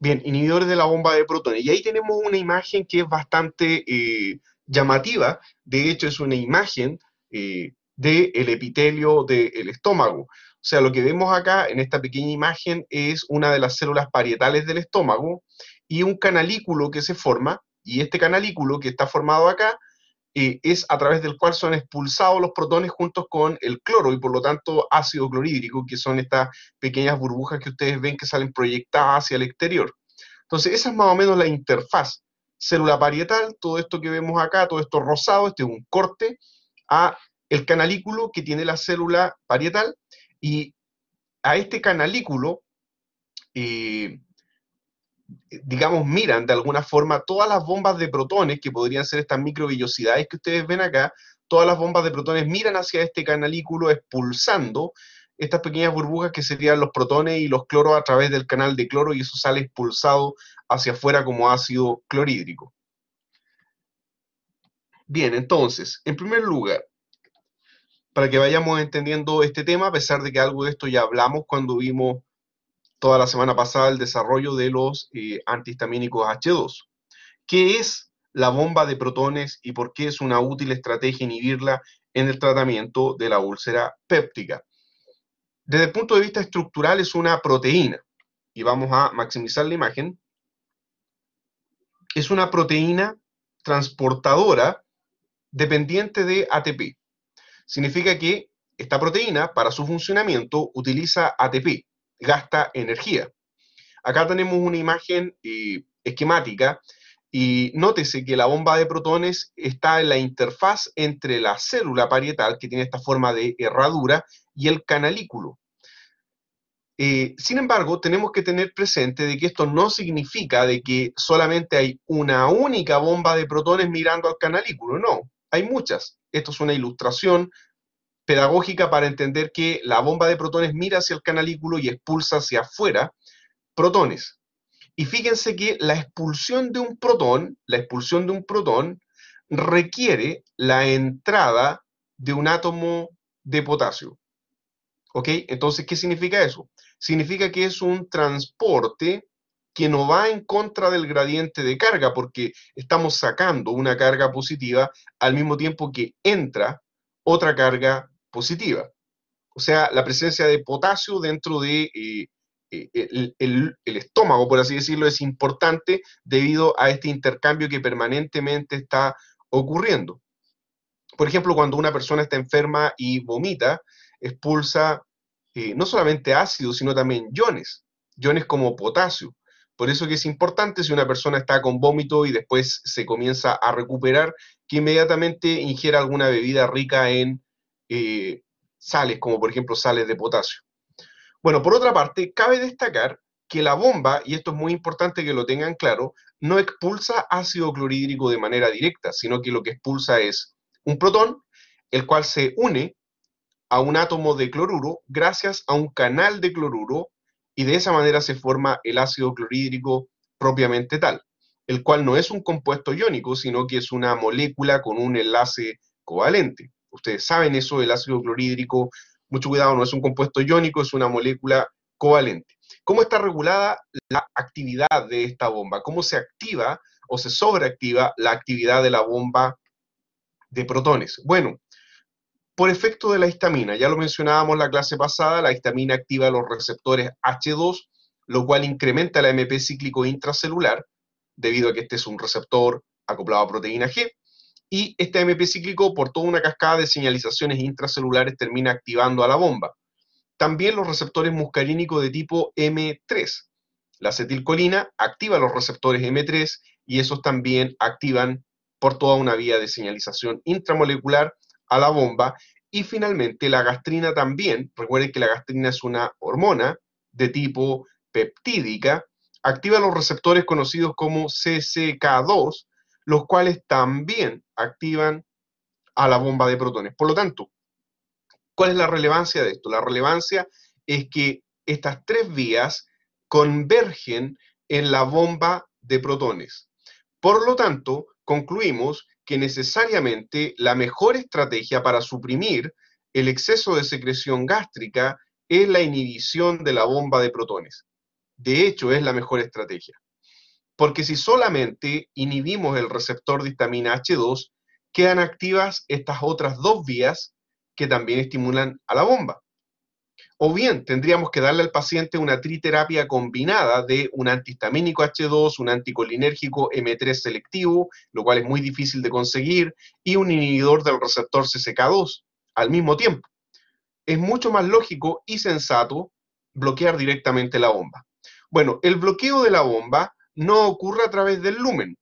Bien, inhibidores de la bomba de protones. Y ahí tenemos una imagen que es bastante eh, llamativa. De hecho, es una imagen eh, del epitelio del estómago. O sea, lo que vemos acá en esta pequeña imagen es una de las células parietales del estómago y un canalículo que se forma, y este canalículo que está formado acá eh, es a través del cual son expulsados los protones juntos con el cloro y por lo tanto ácido clorhídrico, que son estas pequeñas burbujas que ustedes ven que salen proyectadas hacia el exterior. Entonces, esa es más o menos la interfaz célula parietal, todo esto que vemos acá, todo esto rosado, este es un corte a el canalículo que tiene la célula parietal y a este canalículo eh, digamos, miran de alguna forma todas las bombas de protones, que podrían ser estas microvillosidades que ustedes ven acá, todas las bombas de protones miran hacia este canalículo expulsando estas pequeñas burbujas que serían los protones y los cloros a través del canal de cloro y eso sale expulsado hacia afuera como ácido clorhídrico. Bien, entonces, en primer lugar, para que vayamos entendiendo este tema, a pesar de que algo de esto ya hablamos cuando vimos toda la semana pasada el desarrollo de los eh, antihistamínicos H2. ¿Qué es la bomba de protones y por qué es una útil estrategia inhibirla en el tratamiento de la úlcera péptica? Desde el punto de vista estructural es una proteína y vamos a maximizar la imagen. Es una proteína transportadora dependiente de ATP. Significa que esta proteína, para su funcionamiento, utiliza ATP gasta energía. Acá tenemos una imagen eh, esquemática y nótese que la bomba de protones está en la interfaz entre la célula parietal, que tiene esta forma de herradura, y el canalículo. Eh, sin embargo, tenemos que tener presente de que esto no significa de que solamente hay una única bomba de protones mirando al canalículo, no, hay muchas. Esto es una ilustración pedagógica para entender que la bomba de protones mira hacia el canalículo y expulsa hacia afuera protones. Y fíjense que la expulsión de un protón, la expulsión de un protón requiere la entrada de un átomo de potasio. ¿Ok? Entonces, ¿qué significa eso? Significa que es un transporte que no va en contra del gradiente de carga, porque estamos sacando una carga positiva al mismo tiempo que entra otra carga positiva. O sea, la presencia de potasio dentro de eh, eh, el, estómago, por así decirlo, es importante debido a este intercambio que permanentemente está ocurriendo. Por ejemplo, cuando una persona está enferma y vomita, expulsa eh, no solamente ácido, sino también iones, iones como potasio. Por eso que es importante si una persona está con vómito y después se comienza a recuperar, que inmediatamente ingiera alguna bebida rica en eh, sales, como por ejemplo sales de potasio. Bueno, por otra parte, cabe destacar que la bomba, y esto es muy importante que lo tengan claro, no expulsa ácido clorhídrico de manera directa, sino que lo que expulsa es un protón, el cual se une a un átomo de cloruro gracias a un canal de cloruro y de esa manera se forma el ácido clorhídrico propiamente tal, el cual no es un compuesto iónico, sino que es una molécula con un enlace covalente. Ustedes saben eso, el ácido clorhídrico, mucho cuidado, no es un compuesto iónico, es una molécula covalente. ¿Cómo está regulada la actividad de esta bomba? ¿Cómo se activa o se sobreactiva la actividad de la bomba de protones? Bueno, por efecto de la histamina, ya lo mencionábamos la clase pasada, la histamina activa los receptores H2, lo cual incrementa el AMP cíclico intracelular, debido a que este es un receptor acoplado a proteína G y este AMP cíclico, por toda una cascada de señalizaciones intracelulares, termina activando a la bomba. También los receptores muscarínicos de tipo M3. La acetilcolina activa los receptores M3 y esos también activan por toda una vía de señalización intramolecular a la bomba. Y finalmente la gastrina también, recuerden que la gastrina es una hormona de tipo peptídica, activa los receptores conocidos como CCK2, los cuales también activan a la bomba de protones. Por lo tanto, ¿cuál es la relevancia de esto? La relevancia es que estas tres vías convergen en la bomba de protones. Por lo tanto, concluimos que necesariamente la mejor estrategia para suprimir el exceso de secreción gástrica es la inhibición de la bomba de protones. de hecho es la mejor estrategia. Porque si solamente inhibimos el receptor de histamina H2, quedan activas estas otras dos vías que también estimulan a la bomba. O bien tendríamos que darle al paciente una triterapia combinada de un antihistamínico H2, un anticolinérgico M3 selectivo, lo cual es muy difícil de conseguir, y un inhibidor del receptor CCK2 al mismo tiempo. Es mucho más lógico y sensato bloquear directamente la bomba. Bueno, el bloqueo de la bomba no ocurre a través del lumen.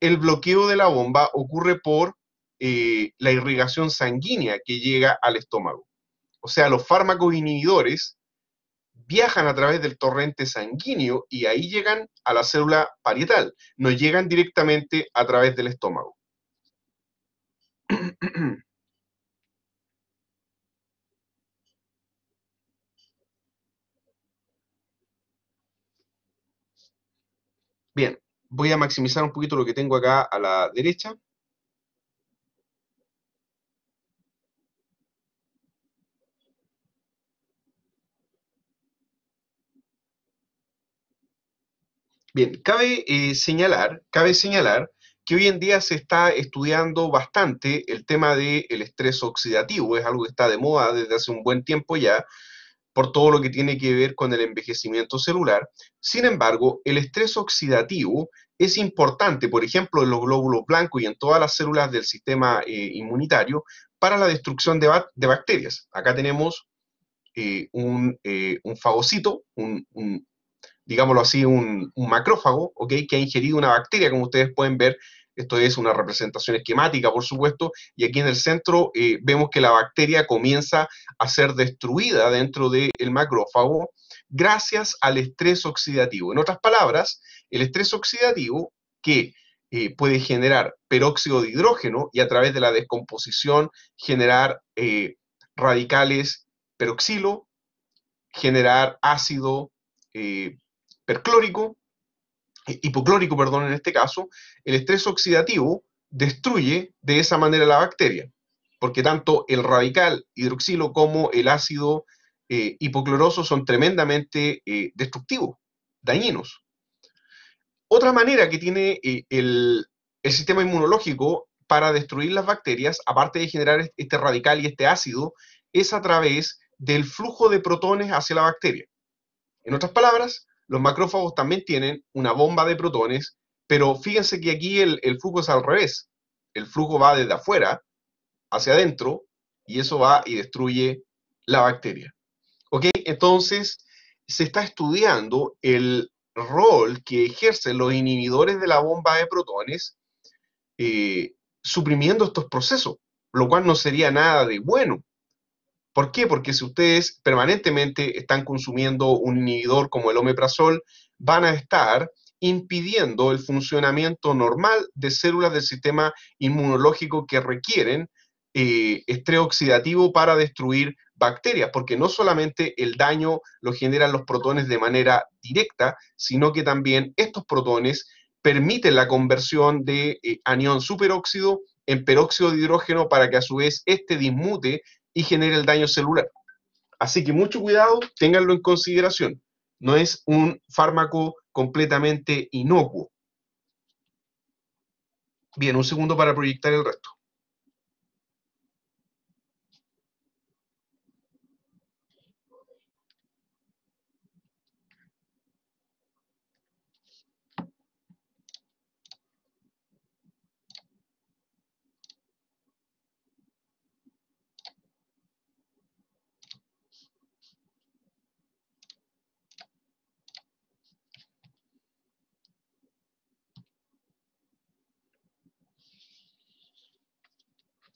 El bloqueo de la bomba ocurre por eh, la irrigación sanguínea que llega al estómago o sea, los fármacos inhibidores, viajan a través del torrente sanguíneo y ahí llegan a la célula parietal, no llegan directamente a través del estómago. Bien, voy a maximizar un poquito lo que tengo acá a la derecha. Bien, cabe eh, señalar, cabe señalar que hoy en día se está estudiando bastante el tema del estrés oxidativo, es algo que está de moda desde hace un buen tiempo ya, por todo lo que tiene que ver con el envejecimiento celular. Sin embargo, el estrés oxidativo es importante, por ejemplo, en los glóbulos blancos y en todas las células del sistema eh, inmunitario, para la destrucción de, bacterias. Acá tenemos eh, un, fagocito, un, digámoslo así, un, macrófago, ¿ok? Que ha ingerido una bacteria, como ustedes pueden ver. Esto es una representación esquemática, por supuesto, y aquí en el centro eh, vemos que la bacteria comienza a ser destruida dentro del macrófago gracias al estrés oxidativo. En otras palabras, el estrés oxidativo que eh, puede generar peróxido de hidrógeno y a través de la descomposición generar eh, radicales peroxilo, generar ácido perclórico, hipoclórico, perdón, en este caso, el estrés oxidativo destruye de esa manera la bacteria, porque tanto el radical hidroxilo como el ácido eh, hipocloroso son tremendamente eh, destructivos, dañinos. Otra manera que tiene el, el sistema inmunológico para destruir las bacterias, aparte de generar este radical y este ácido, es a través del flujo de protones hacia la bacteria. En otras palabras, los macrófagos también tienen una bomba de protones, pero fíjense que aquí el, flujo es al revés. El flujo va desde afuera hacia adentro y eso va y destruye la bacteria. ¿Ok? Entonces, se está estudiando el rol que ejercen los inhibidores de la bomba de protones eh, suprimiendo estos procesos, lo cual no sería nada de bueno. ¿Por qué? Porque si ustedes permanentemente están consumiendo un inhibidor como el omeprazol, van a estar impidiendo el funcionamiento normal de células del sistema inmunológico que requieren eh, estrés oxidativo para destruir bacterias, porque no solamente el daño lo generan los protones de manera directa, sino que también estos protones permiten la conversión de eh, anión superóxido en peróxido de hidrógeno para que a su vez este dismute y genera el daño celular. Así que mucho cuidado, ténganlo en consideración. No es un fármaco completamente inocuo. Bien, un segundo para proyectar el resto.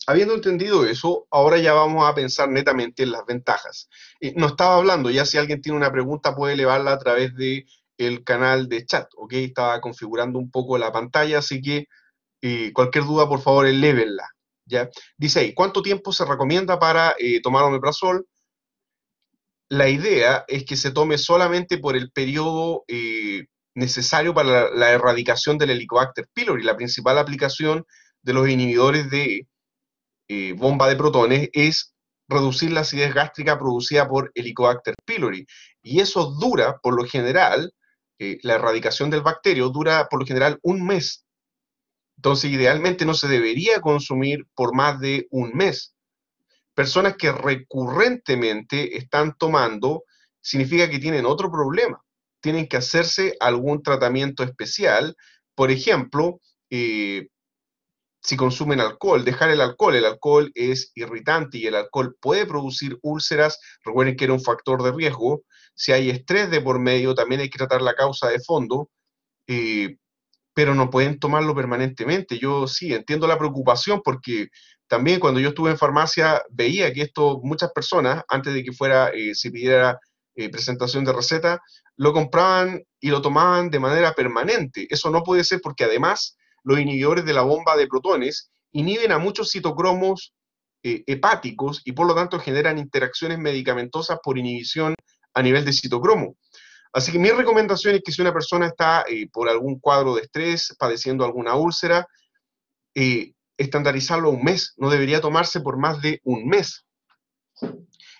Habiendo entendido eso, ahora ya vamos a pensar netamente en las ventajas. Eh, no estaba hablando, ya si alguien tiene una pregunta puede elevarla a través de canal de chat, ¿ok? Estaba configurando un poco la pantalla, así que eh, cualquier duda, por favor, elévenla, ¿ya? Dice ahí, ¿cuánto tiempo se recomienda para eh, tomar omeprazol? La idea es que se tome solamente por el periodo necesario para la, la, erradicación del Helicobacter pylori, la principal aplicación de los inhibidores de eh, bomba de protones es reducir la acidez gástrica producida por Helicobacter pylori. Y eso dura, por lo general, eh, la erradicación del bacterio dura por lo general un mes. Entonces, idealmente no se debería consumir por más de un mes. Personas que recurrentemente están tomando, significa que tienen otro problema. Tienen que hacerse algún tratamiento especial. Por ejemplo, eh, si consumen alcohol, dejar el alcohol. El alcohol es irritante y el alcohol puede producir úlceras. Recuerden que era un factor de riesgo. Si hay estrés de por medio, también hay que tratar la causa de fondo, eh, pero no pueden tomarlo permanentemente. Yo sí entiendo la preocupación porque también cuando yo estuve en farmacia veía que esto, muchas personas, antes de que fuera, eh, se pidiera eh, presentación de receta, lo compraban y lo tomaban de manera permanente. Eso no puede ser porque además los inhibidores de la bomba de protones inhiben a muchos citocromos eh, hepáticos y por lo tanto generan interacciones medicamentosas por inhibición a nivel de citocromo. Así que mi recomendación es que si una persona está eh, por algún cuadro de estrés, padeciendo alguna úlcera, eh, estandarizarlo un mes, no debería tomarse por más de un mes.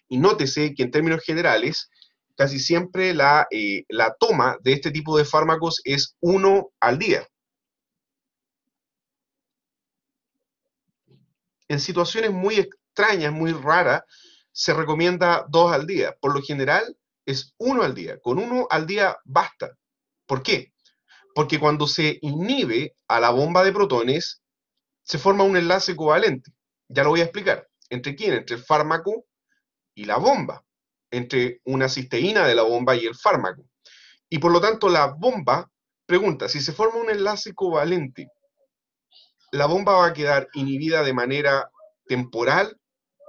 Y nótese que en términos generales, casi siempre la, la toma de este tipo de fármacos es uno al día. En situaciones muy extrañas, muy raras, se recomienda dos al día. Por lo general es uno al día. Con uno al día basta. ¿Por qué? Porque cuando se inhibe a la bomba de protones, se forma un enlace covalente. Ya lo voy a explicar. ¿Entre quién? Entre el fármaco y la bomba. Entre una cisteína de la bomba y el fármaco. Y por lo tanto, la bomba, pregunta, si se forma un enlace covalente la bomba va a quedar inhibida de manera temporal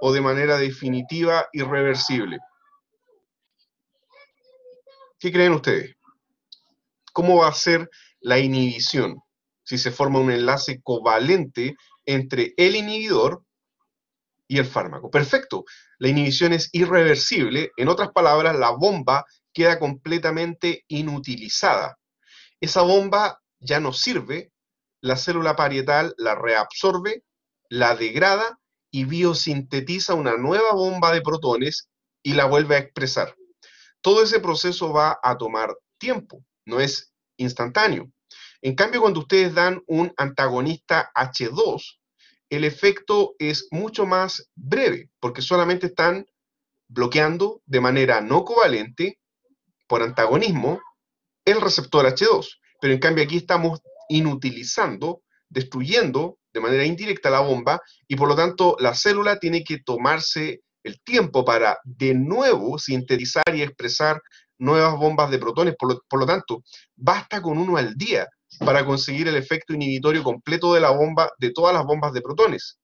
o de manera definitiva, irreversible. ¿Qué creen ustedes? ¿Cómo va a ser la inhibición si se forma un enlace covalente entre el inhibidor y el fármaco? Perfecto, la inhibición es irreversible, en otras palabras, la bomba queda completamente inutilizada. Esa bomba ya no sirve la célula parietal la reabsorbe, la degrada y biosintetiza una nueva bomba de protones y la vuelve a expresar. Todo ese proceso va a tomar tiempo, no es instantáneo. En cambio, cuando ustedes dan un antagonista H2, el efecto es mucho más breve, porque solamente están bloqueando de manera no covalente, por antagonismo, el receptor H2. Pero en cambio aquí estamos inutilizando, destruyendo de manera indirecta la bomba y por lo tanto la célula tiene que tomarse el tiempo para de nuevo sintetizar y expresar nuevas bombas de protones. Por lo, tanto, basta con uno al día para conseguir el efecto inhibitorio completo de la bomba, de todas las bombas de protones.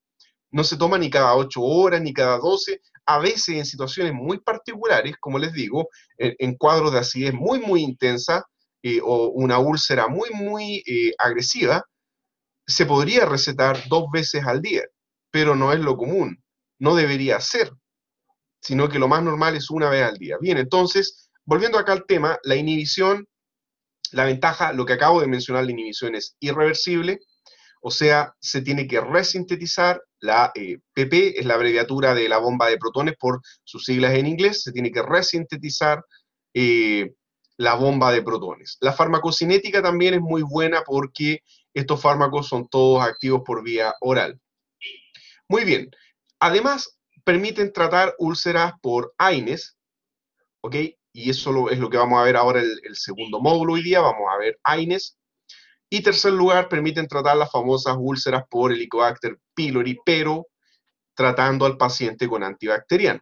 No se toma ni cada 8 horas, ni cada 12, a veces en situaciones muy particulares, como les digo, en, en cuadros de acidez muy, muy intensa, eh, o una úlcera muy, muy eh, agresiva, se podría recetar dos veces al día, pero no es lo común, no debería ser, sino que lo más normal es una vez al día. Bien, entonces, volviendo acá al tema, la inhibición, la ventaja, lo que acabo de mencionar, la inhibición es irreversible, o sea, se tiene que resintetizar, la PP eh, es la abreviatura de la bomba de protones por sus siglas en inglés, se tiene que resintetizar la bomba de protones. La farmacocinética también es muy buena porque estos fármacos son todos activos por vía oral. Muy bien. Además, permiten tratar úlceras por AINES, ¿ok? Y eso es lo que vamos a ver ahora el, el segundo módulo hoy día, vamos a ver AINES. Y tercer lugar, permiten tratar las famosas úlceras por Helicobacter pylori, pero tratando al paciente con antibacteriano.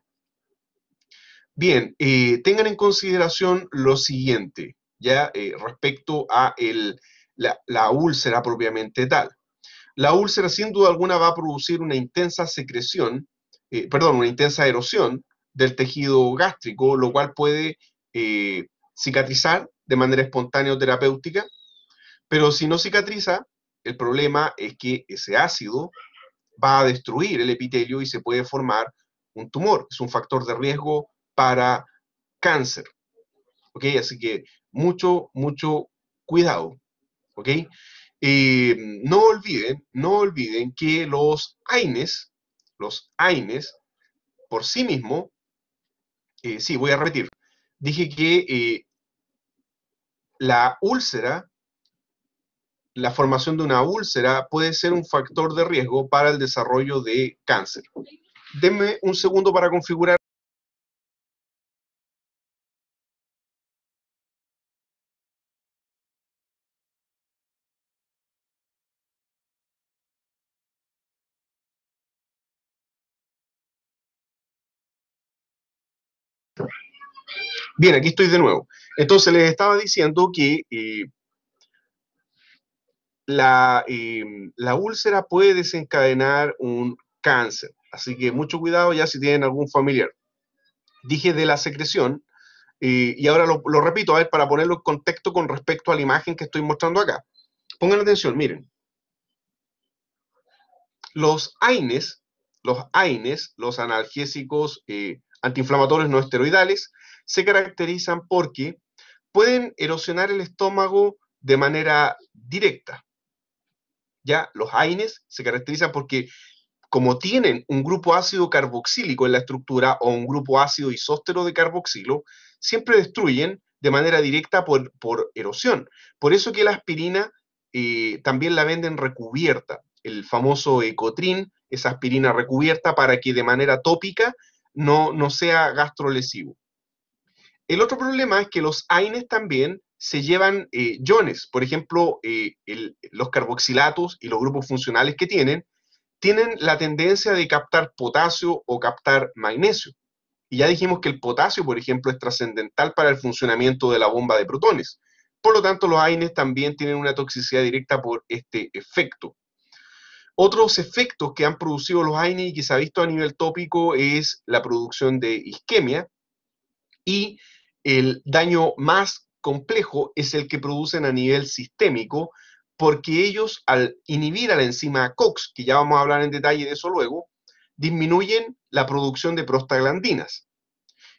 Bien, eh, tengan en consideración lo siguiente, ya eh, respecto a la, úlcera propiamente tal. La úlcera sin duda alguna va a producir una intensa secreción, eh, perdón, una intensa erosión del tejido gástrico, lo cual puede cicatrizar de manera espontánea o terapéutica, pero si no cicatriza, el problema es que ese ácido va a destruir el epitelio y se puede formar un tumor. Es un factor de riesgo para cáncer. ¿Ok? Así que mucho, mucho cuidado. ¿Ok? Eh, no olviden, no olviden que los AINES, los AINES, por sí mismo, eh, sí, voy a repetir, dije que eh, la úlcera, la formación de una úlcera puede ser un factor de riesgo para el desarrollo de cáncer. Denme un segundo para configurar. Bien, aquí estoy de nuevo. Entonces les estaba diciendo que eh, la, eh, la úlcera puede desencadenar un cáncer. Así que mucho cuidado ya si tienen algún familiar. Dije de la secreción, eh, y ahora lo, lo, repito, a ver, para ponerlo en contexto con respecto a la imagen que estoy mostrando acá. Pongan atención, miren. Los AINES, los AINES, los analgésicos antiinflamatorios no esteroidales, se caracterizan porque pueden erosionar el estómago de manera directa. Ya, los AINES se caracterizan porque como tienen un grupo ácido carboxílico en la estructura o un grupo ácido isóstero de carboxilo, siempre destruyen de manera directa por, por erosión. Por eso que la aspirina eh, también la venden recubierta, el famoso Ecotrin, esa aspirina recubierta para que de manera tópica no, no sea gastrolesivo. El otro problema es que los AINES también se llevan eh, iones. Por ejemplo, eh, los carboxilatos y los grupos funcionales que tienen, tienen la tendencia de captar potasio o captar magnesio. Y ya dijimos que el potasio, por ejemplo, es trascendental para el funcionamiento de la bomba de protones. Por lo tanto, los AINES también tienen una toxicidad directa por este efecto. Otros efectos que han producido los AINES y que se ha visto a nivel tópico es la producción de isquemia y el daño más complejo es el que producen a nivel sistémico, porque ellos al inhibir a la enzima COX, que ya vamos a hablar en detalle de eso luego, disminuyen la producción de prostaglandinas.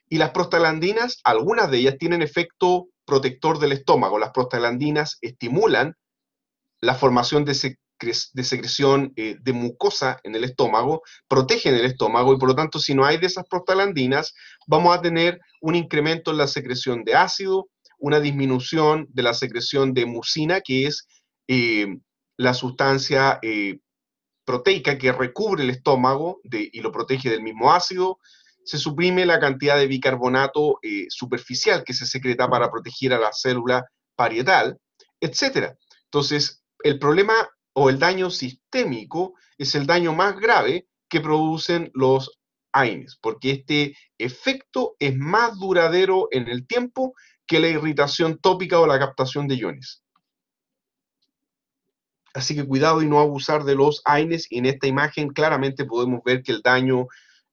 Y las prostaglandinas, algunas de ellas tienen efecto protector del estómago. Las prostaglandinas estimulan la formación de, de secreción eh, de mucosa en el estómago, protegen el estómago y por lo tanto si no hay de esas prostaglandinas, vamos a tener un incremento en la secreción de ácido, una disminución de la secreción de mucina, que es eh, la sustancia eh, proteica que recubre el estómago y lo protege del mismo ácido, se suprime la cantidad de bicarbonato superficial que se secreta para proteger a la célula parietal, etc. Entonces, el problema o el daño sistémico es el daño más grave que producen los AINES, porque este efecto es más duradero en el tiempo que la irritación tópica o la captación de iones. Así que cuidado y no abusar de los AINES. Y en esta imagen claramente podemos ver que el daño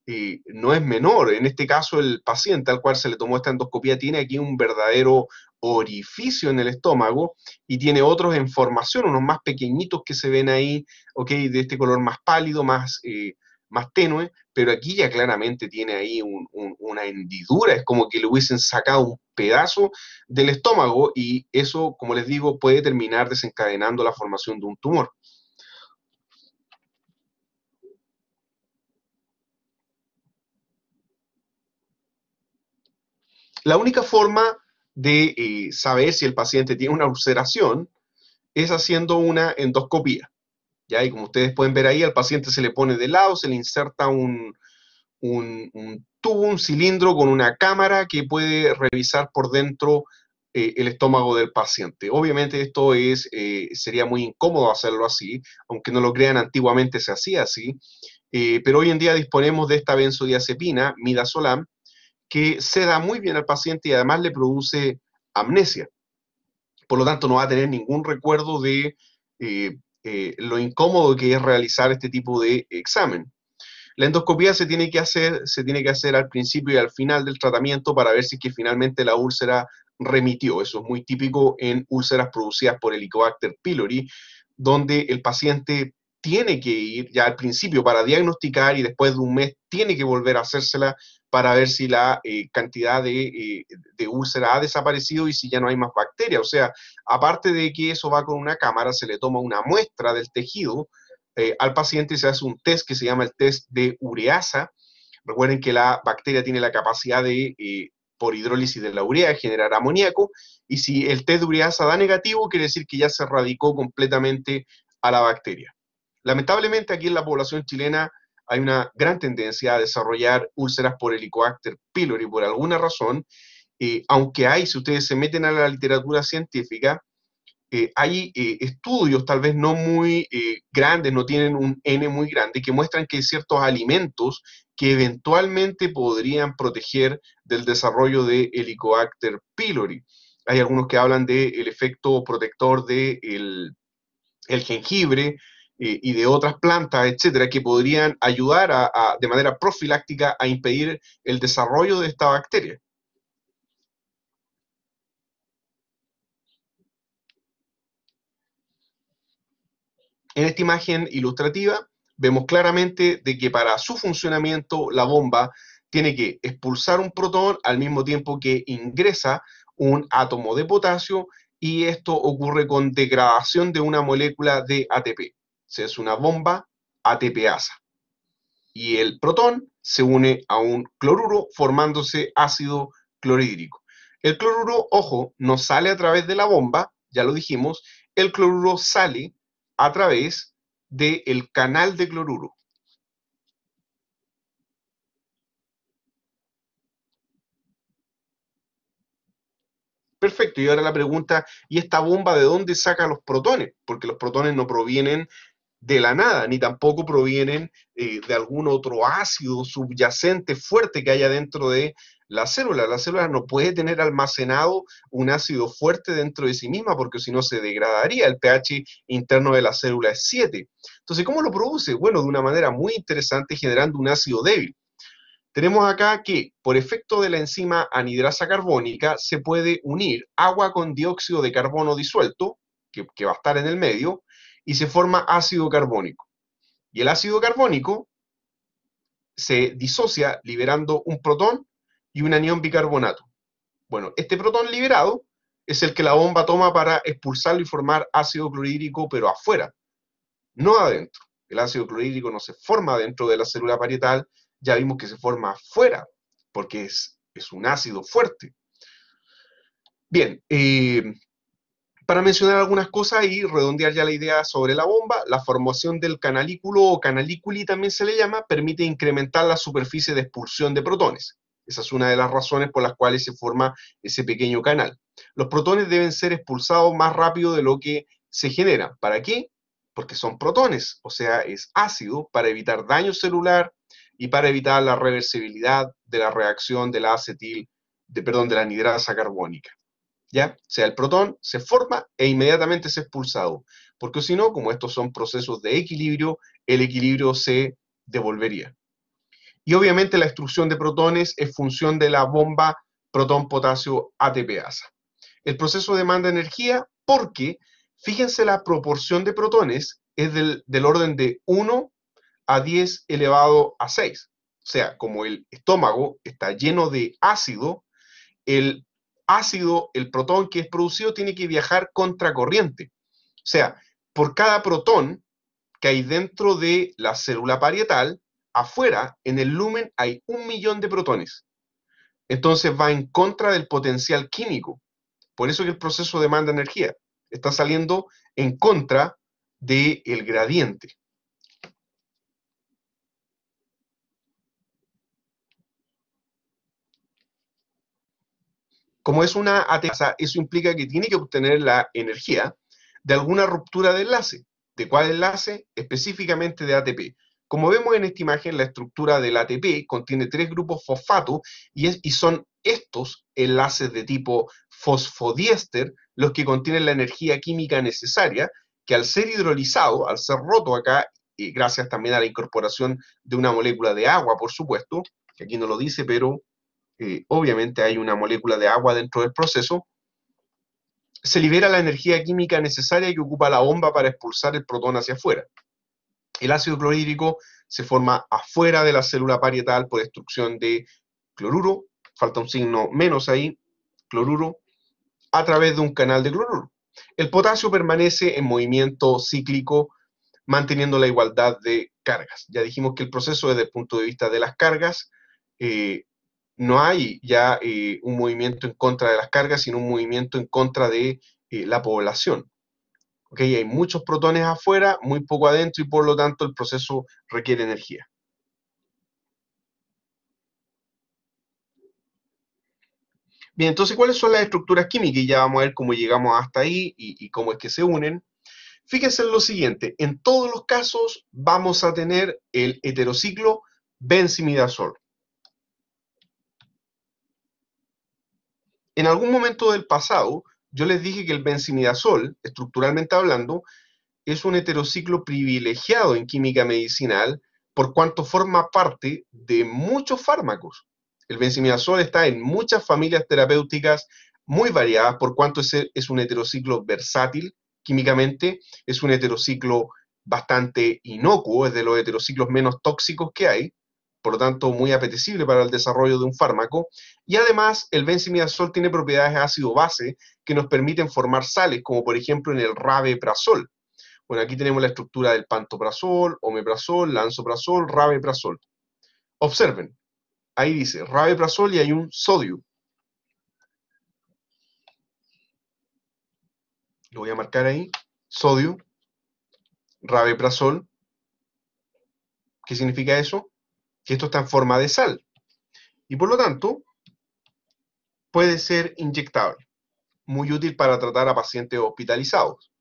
eh, no es menor. En este caso, el paciente al cual se le tomó esta endoscopía tiene aquí un verdadero orificio en el estómago y tiene otros en formación, unos más pequeñitos que se ven ahí, ok, de este color más pálido, más, eh, más tenue, pero aquí ya claramente tiene ahí una hendidura, es como que le hubiesen sacado un pedazo del estómago y eso, como les digo, puede terminar desencadenando la formación de un tumor. La única forma de eh, saber si el paciente tiene una ulceración es haciendo una endoscopía. ¿ya? Y como ustedes pueden ver ahí, al paciente se le pone de lado, se le inserta un, tubo, un cilindro con una cámara que puede revisar por dentro eh, el estómago del paciente. Obviamente esto es, eh, sería muy incómodo hacerlo así, aunque no lo crean, antiguamente se hacía así, pero hoy en día disponemos de esta benzodiazepina, midazolam, que se da muy bien al paciente y además le produce amnesia. Por lo tanto, no va a tener ningún recuerdo de eh, eh, lo incómodo que es realizar este tipo de examen. La endoscopía se tiene que hacer, se tiene que hacer al principio y al final del tratamiento para ver si es que finalmente la úlcera remitió. Eso es muy típico en úlceras producidas por Helicobacter pylori, donde el paciente tiene que ir ya al principio para diagnosticar y después de un mes tiene que volver a hacérsela para ver si la eh, cantidad eh, de, úlcera ha desaparecido y si ya no hay más bacterias. O sea, aparte de que eso va con una cámara, se le toma una muestra del tejido eh, al paciente se hace un test que se llama el test de ureasa, Recuerden que la bacteria tiene la capacidad de, eh, por hidrólisis de la urea, generar amoníaco, y si el test de ureasa da negativo, quiere decir que ya se radicó completamente a la bacteria. Lamentablemente aquí en la población chilena hay una gran tendencia a desarrollar úlceras por Helicobacter pylori por alguna razón, eh, aunque hay, si ustedes se meten a la literatura científica, eh, hay eh, estudios tal vez no muy grandes, no tienen un N muy grande, que muestran que hay ciertos alimentos que eventualmente podrían proteger del desarrollo de Helicobacter pylori. Hay algunos que hablan del efecto protector del de el jengibre, eh, y de otras plantas, etcétera, que podrían ayudar a, de manera profiláctica a impedir el desarrollo de esta bacteria. En esta imagen ilustrativa vemos claramente de que para su funcionamiento la bomba tiene que expulsar un protón al mismo tiempo que ingresa un átomo de potasio y esto ocurre con degradación de una molécula de ATP es una bomba ATPasa. Y el protón se une a un cloruro formándose ácido clorhídrico. El cloruro, ojo, no sale a través de la bomba, ya lo dijimos, el cloruro sale a través del canal de cloruro. Perfecto, y ahora la pregunta, ¿y esta bomba de dónde saca los protones? Porque los protones no provienen de la nada, ni tampoco provienen eh, de algún otro ácido subyacente fuerte que haya dentro de la célula. La célula no puede tener almacenado un ácido fuerte dentro de sí misma porque si no se degradaría. El pH interno de la célula es 7. Entonces, ¿cómo lo produce? Bueno, de una manera muy interesante generando un ácido débil. Tenemos acá que por efecto de la enzima anidrasa carbónica se puede unir agua con dióxido de carbono disuelto, que va a estar en el medio, y se forma ácido carbónico. Y el ácido carbónico se disocia liberando un protón y un anión bicarbonato. Bueno, este protón liberado es el que la bomba toma para expulsarlo y formar ácido clorhídrico, pero afuera, no adentro. El ácido clorhídrico no se forma dentro de la célula parietal, ya vimos que se forma afuera, porque es, es un ácido fuerte. Bien, eh, para mencionar algunas cosas y redondear ya la idea sobre la bomba, la formación del canalículo o canalículi también se le llama, permite incrementar la superficie de expulsión de protones. Esa es una de las razones por las cuales se forma ese pequeño canal. Los protones deben ser expulsados más rápido de lo que se genera. ¿Para qué? Porque son protones, o sea, es ácido para evitar daño celular y para evitar la reversibilidad de la reacción de la acetil, de, perdón, de la anidrasa carbónica. ¿Ya? O sea, el protón se forma e inmediatamente es expulsado, porque si no, como estos son procesos de equilibrio, el equilibrio se devolvería. Y obviamente la extrusión de protones es función de la bomba protón-potasio ATPasa. El proceso demanda energía porque, fíjense, la proporción de protones es del, del orden de 1 a 10 elevado a 6. O sea, como el estómago está lleno de ácido, el ácido, el protón que es producido tiene que viajar contracorriente. O sea, por cada protón que hay dentro de la célula parietal, afuera, en el lumen, hay un millón de protones. Entonces va en contra del potencial químico. Por eso que el proceso demanda energía. Está saliendo en contra del gradiente. Como es una ATPasa, eso implica que tiene que obtener la energía de alguna ruptura de enlace. ¿De cuál enlace? Específicamente de ATP. Como vemos en esta imagen, la estructura del ATP contiene tres grupos fosfato y, y son estos enlaces de tipo fosfodiéster los que contienen la energía química necesaria que al ser hidrolizado, al ser roto acá, y gracias también a la incorporación de una molécula de agua, por supuesto, que aquí no lo dice, pero eh, obviamente hay una molécula de agua dentro del proceso, se libera la energía química necesaria que ocupa la bomba para expulsar el protón hacia afuera. El ácido clorhídrico se forma afuera de la célula parietal por destrucción de cloruro, falta un signo menos ahí, cloruro, a través de un canal de cloruro. El potasio permanece en movimiento cíclico manteniendo la igualdad de cargas. Ya dijimos que el proceso desde el punto de vista de las cargas eh, no hay ya eh, un movimiento en contra de las cargas, sino un movimiento en contra de eh, la población. Hay muchos protones afuera, muy poco adentro y por lo tanto el proceso requiere energía. Bien, entonces, ¿cuáles son las estructuras químicas? Y ya vamos a ver cómo llegamos hasta ahí y, y cómo es que se unen. Fíjense en lo siguiente, en todos los casos vamos a tener el heterociclo benzimidazol. En algún momento del pasado, yo les dije que el benzimidazol, estructuralmente hablando, es un heterociclo privilegiado en química medicinal por cuanto forma parte de muchos fármacos. El benzimidazol está en muchas familias terapéuticas muy variadas por cuanto es, un heterociclo versátil químicamente, es un heterociclo bastante inocuo, es de los heterociclos menos tóxicos que hay, por lo tanto muy apetecible para el desarrollo de un fármaco, y además el benzimidazol tiene propiedades ácido-base que nos permiten formar sales, como por ejemplo en el rabeprazol. Bueno, aquí tenemos la estructura del pantoprazol, omeprazol, lansoprazol, rabeprazol. Observen, ahí dice rabeprazol y hay un sodio. Lo voy a marcar ahí, sodio, rabeprazol. ¿Qué significa eso? Que esto está en forma de sal. Y por lo tanto, puede ser inyectable, muy útil para tratar a pacientes hospitalizados.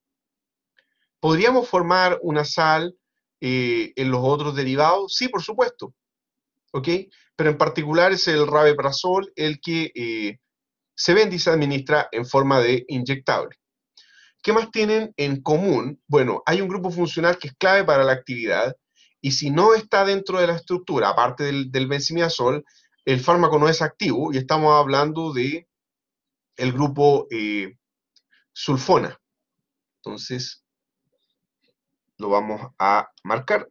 ¿Podríamos formar una sal eh, en los otros derivados? Sí, por supuesto. ¿Ok? Pero en particular es el rabeprazol el que eh, se vende y se administra en forma de inyectable. ¿Qué más tienen en común? Bueno, hay un grupo funcional que es clave para la actividad y si no está dentro de la estructura, aparte del, del benzimidazol, el fármaco no es activo y estamos hablando de el grupo eh, sulfona. Entonces, lo vamos a marcar.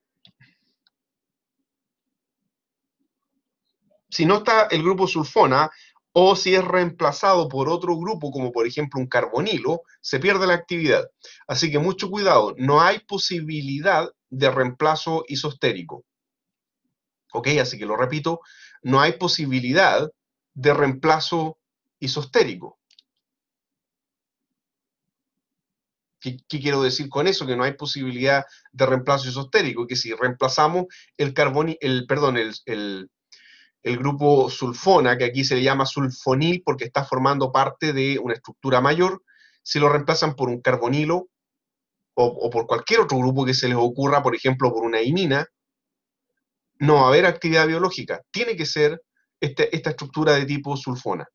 Si no está el grupo sulfona, o si es reemplazado por otro grupo, como por ejemplo un carbonilo, se pierde la actividad. Así que mucho cuidado, no hay posibilidad de reemplazo isostérico. ¿Ok? Así que lo repito, no hay posibilidad de reemplazo isostérico. ¿Qué, quiero decir con eso? Que no hay posibilidad de reemplazo isostérico, que si reemplazamos el carbón, el, perdón, el, el, el, grupo sulfona, que aquí se le llama sulfonil porque está formando parte de una estructura mayor, si lo reemplazan por un carbonilo, o, por cualquier otro grupo que se les ocurra, por ejemplo, por una imina, no va a haber actividad biológica. Tiene que ser este, esta estructura de tipo sulfona.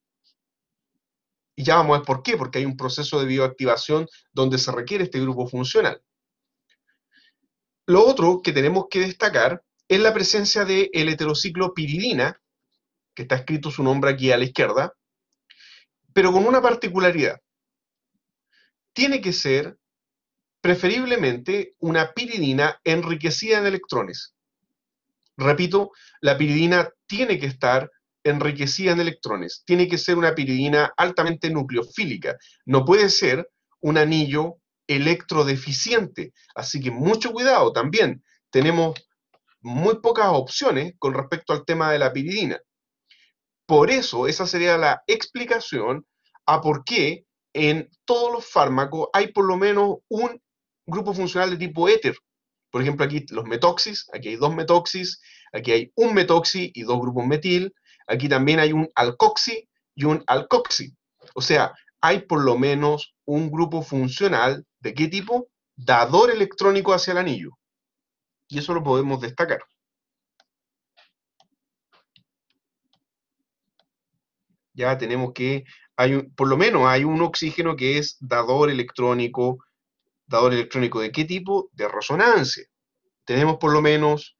Y ya vamos a ver por qué, porque hay un proceso de bioactivación donde se requiere este grupo funcional. Lo otro que tenemos que destacar es la presencia del el heterociclo piridina, que está escrito su nombre aquí a la izquierda, pero con una particularidad. Tiene que ser preferiblemente una piridina enriquecida en electrones. Repito, la piridina tiene que estar enriquecida en electrones, tiene que ser una piridina altamente nucleofílica, no puede ser un anillo electrodeficiente, así que mucho cuidado también, tenemos muy pocas opciones con respecto al tema de la piridina. Por eso, esa sería la explicación a por qué en todos los fármacos hay por lo menos un grupo funcional de tipo éter. Por ejemplo, aquí los metoxis, aquí hay dos metoxis, aquí hay un metoxi y dos grupos metil, aquí también hay un alcoxi y un alcoxi. O sea, hay por lo menos un grupo funcional de qué tipo? Dador electrónico hacia el anillo. Y eso lo podemos destacar. Ya tenemos que, hay por lo menos hay un oxígeno que es dador electrónico dador electrónico de qué tipo? De resonancia. Tenemos por lo menos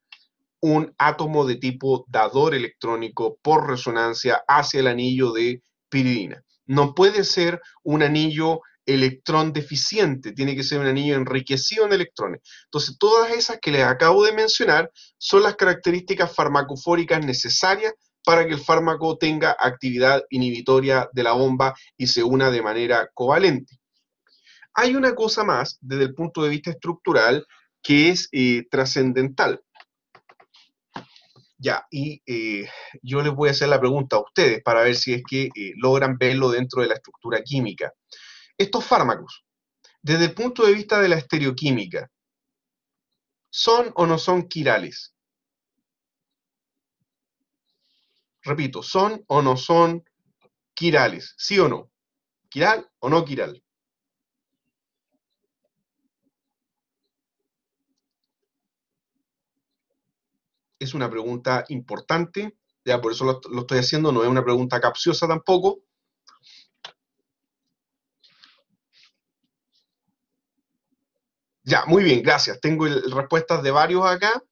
un átomo de tipo dador electrónico por resonancia hacia el anillo de piridina. No puede ser un anillo electrón deficiente, tiene que ser un anillo enriquecido en electrones. Entonces, todas esas que les acabo de mencionar son las características farmacofóricas necesarias para que el fármaco tenga actividad inhibitoria de la bomba y se una de manera covalente. Hay una cosa más desde el punto de vista estructural que es eh, trascendental. Ya, y eh, yo les voy a hacer la pregunta a ustedes para ver si es que eh, logran verlo dentro de la estructura química. Estos fármacos, desde el punto de vista de la estereoquímica, ¿son o no son quirales? Repito, ¿son o no son quirales? ¿Sí o no? ¿Quiral o no quiral? Es una pregunta importante, ya por eso lo, estoy haciendo, no es una pregunta capciosa tampoco. Ya, muy bien, gracias. Tengo respuestas de varios acá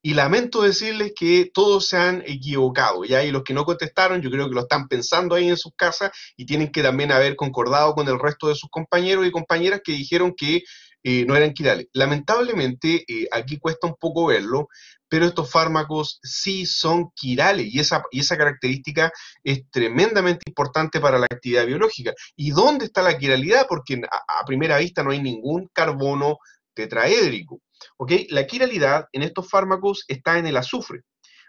y lamento decirles que todos se han equivocado, ¿ya? Y los que no contestaron, yo creo que lo están pensando ahí en sus casas y tienen que también haber concordado con el resto de sus compañeros y compañeras que dijeron que eh, no eran quirales. Lamentablemente, eh, aquí cuesta un poco verlo, pero estos fármacos sí son quirales y esa, y esa característica es tremendamente importante para la actividad biológica. ¿Y dónde está la quiralidad? Porque a, primera vista no hay ningún carbono tetraédrico. ¿ok? La quiralidad en estos fármacos está en el azufre.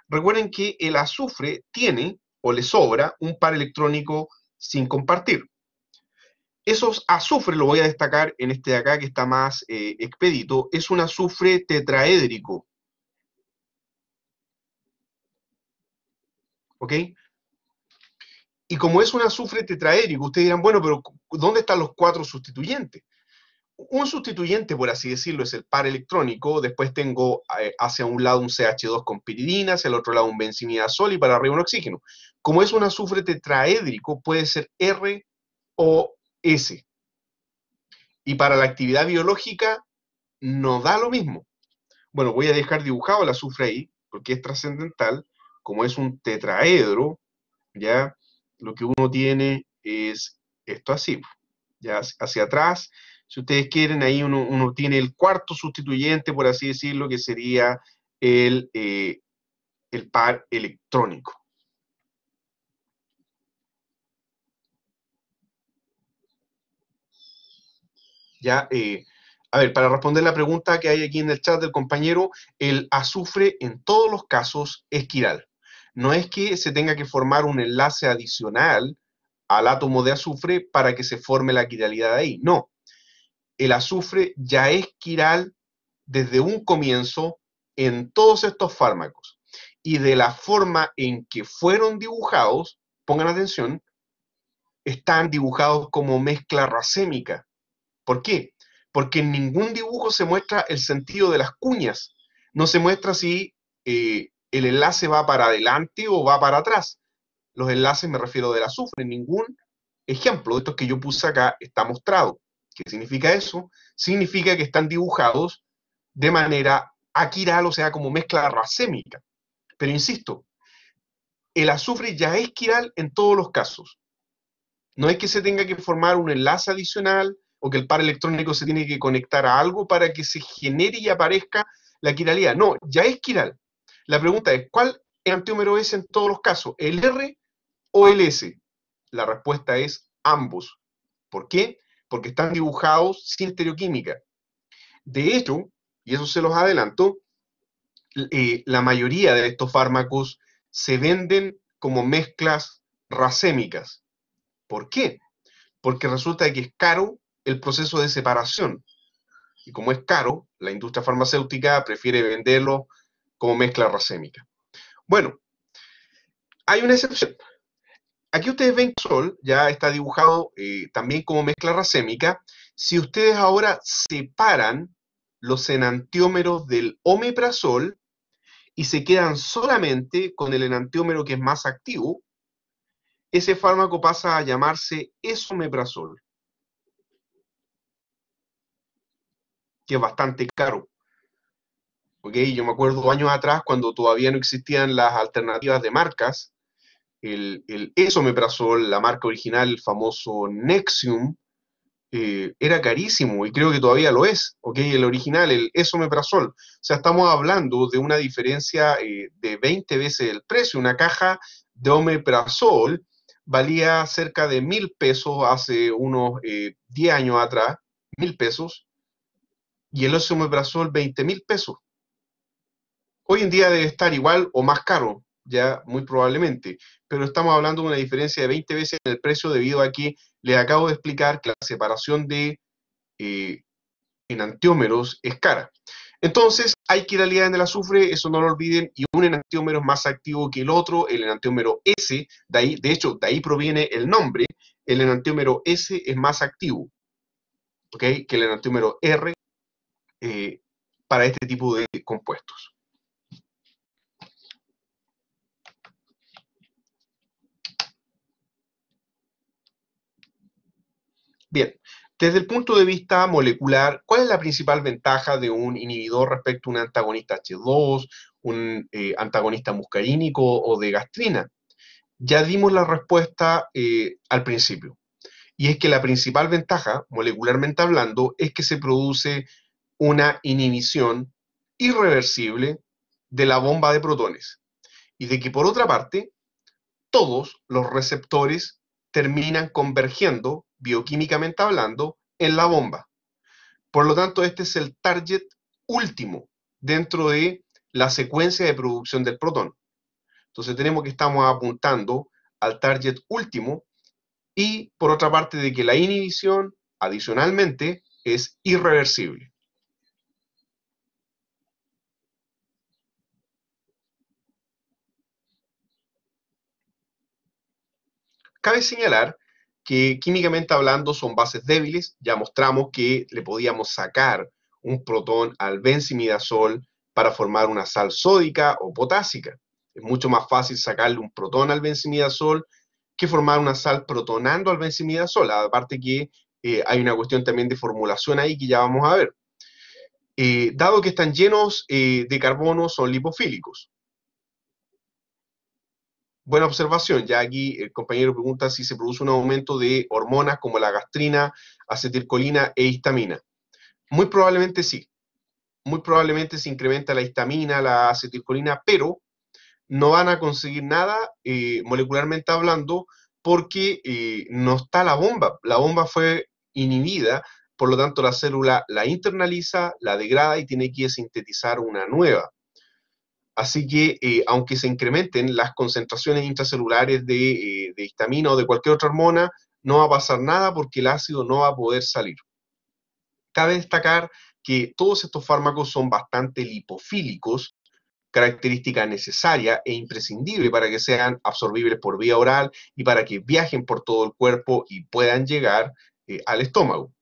Recuerden que el azufre tiene o le sobra un par electrónico sin compartir. Esos azufre, lo voy a destacar en este de acá que está más eh, expedito, es un azufre tetraédrico. ¿Ok? Y como es un azufre tetraédrico, ustedes dirán, bueno, pero ¿dónde están los cuatro sustituyentes? Un sustituyente, por así decirlo, es el par electrónico, después tengo eh, hacia un lado un CH2 con piridina, hacia el otro lado un benzimidazol y para arriba un oxígeno. Como es un azufre tetraédrico, puede ser R o S. Y para la actividad biológica no da lo mismo. Bueno, voy a dejar dibujado el azufre ahí, porque es trascendental, como es un tetraedro, ya lo que uno tiene es esto así, ya hacia atrás. Si ustedes quieren, ahí uno, tiene el cuarto sustituyente, por así decirlo, que sería el, eh, el par electrónico. Ya, eh, a ver, para responder la pregunta que hay aquí en el chat del compañero, el azufre en todos los casos es quiral no es que se tenga que formar un enlace adicional al átomo de azufre para que se forme la quiralidad ahí. No, el azufre ya es quiral desde un comienzo en todos estos fármacos. Y de la forma en que fueron dibujados, pongan atención, están dibujados como mezcla racémica. ¿Por qué? Porque en ningún dibujo se muestra el sentido de las cuñas. No se muestra si eh, el enlace va para adelante o va para atrás. Los enlaces me refiero del azufre. Ningún ejemplo de estos que yo puse acá está mostrado. ¿Qué significa eso? Significa que están dibujados de manera aquiral, o sea, como mezcla racémica. Pero insisto, el azufre ya es quiral en todos los casos. No es que se tenga que formar un enlace adicional o que el par electrónico se tiene que conectar a algo para que se genere y aparezca la quiralidad. No, ya es quiral. La pregunta es, ¿cuál antiómero es en todos los casos? ¿El R o el S? La respuesta es ambos. ¿Por qué? Porque están dibujados sin estereoquímica. De hecho, y eso se los adelanto, eh, la mayoría de estos fármacos se venden como mezclas racémicas. ¿Por qué? Porque resulta que es caro el proceso de separación. Y como es caro, la industria farmacéutica prefiere venderlo como mezcla racémica. Bueno, hay una excepción. Aquí ustedes ven que el sol ya está dibujado eh, también como mezcla racémica. Si ustedes ahora separan los enantiómeros del omeprazol y se quedan solamente con el enantiómero que es más activo, ese fármaco pasa a llamarse esomeprazol, que es bastante caro. Yo me acuerdo años atrás, cuando todavía no existían las alternativas de marcas, el, el esomeprazol, la marca original, el famoso Nexium, eh, era carísimo y creo que todavía lo es, ¿ok? El original, el esomeprazol. O sea, estamos hablando de una diferencia eh, de 20 veces el precio. Una caja de omeprazol valía cerca de mil pesos hace unos 10 eh, años atrás, mil pesos, y el esomeprazol 20 mil pesos. Hoy en día debe estar igual o más caro, ya muy probablemente, pero estamos hablando de una diferencia de 20 veces en el precio debido a que les acabo de explicar que la separación de eh, enantiómeros es cara. Entonces, hay quiralidad en el azufre, eso no lo olviden, y un enantiómero es más activo que el otro, el enantiómero S, de, ahí, de hecho, de ahí proviene el nombre, el enantiómero S es más activo que el enantiómero R eh, para este tipo de compuestos. Bien, desde el punto de vista molecular, ¿cuál es la principal ventaja de un inhibidor respecto a un antagonista H2, un eh, antagonista muscarínico o de gastrina? Ya dimos la respuesta eh, al principio. Y es que la principal ventaja, molecularmente hablando, es que se produce una inhibición irreversible de la bomba de protones. Y de que por otra parte, todos los receptores terminan convergiendo bioquímicamente hablando, en la bomba. Por lo tanto, este es el target último dentro de la secuencia de producción del protón. Entonces tenemos que estamos apuntando al target último y por otra parte de que la inhibición adicionalmente es irreversible. Cabe señalar que químicamente hablando son bases débiles. Ya mostramos que le podíamos sacar un protón al benzimidazol para formar una sal sódica o potásica. Es mucho más fácil sacarle un protón al benzimidazol que formar una sal protonando al benzimidazol. Aparte que eh, hay una cuestión también de formulación ahí que ya vamos a ver. Eh, dado que están llenos eh, de carbono, son lipofílicos. Buena observación, ya aquí el compañero pregunta si se produce un aumento de hormonas como la gastrina, acetilcolina e histamina. Muy probablemente sí. Muy probablemente se incrementa la histamina, la acetilcolina, pero no van a conseguir nada eh, molecularmente hablando porque eh, no está la bomba. La bomba fue inhibida, por lo tanto la célula la internaliza, la degrada y tiene que sintetizar una nueva. Así que, eh, aunque se incrementen las concentraciones intracelulares de, eh, de, histamina o de cualquier otra hormona, no va a pasar nada porque el ácido no va a poder salir. Cabe destacar que todos estos fármacos son bastante lipofílicos, característica necesaria e imprescindible para que sean absorbibles por vía oral y para que viajen por todo el cuerpo y puedan llegar eh, al estómago.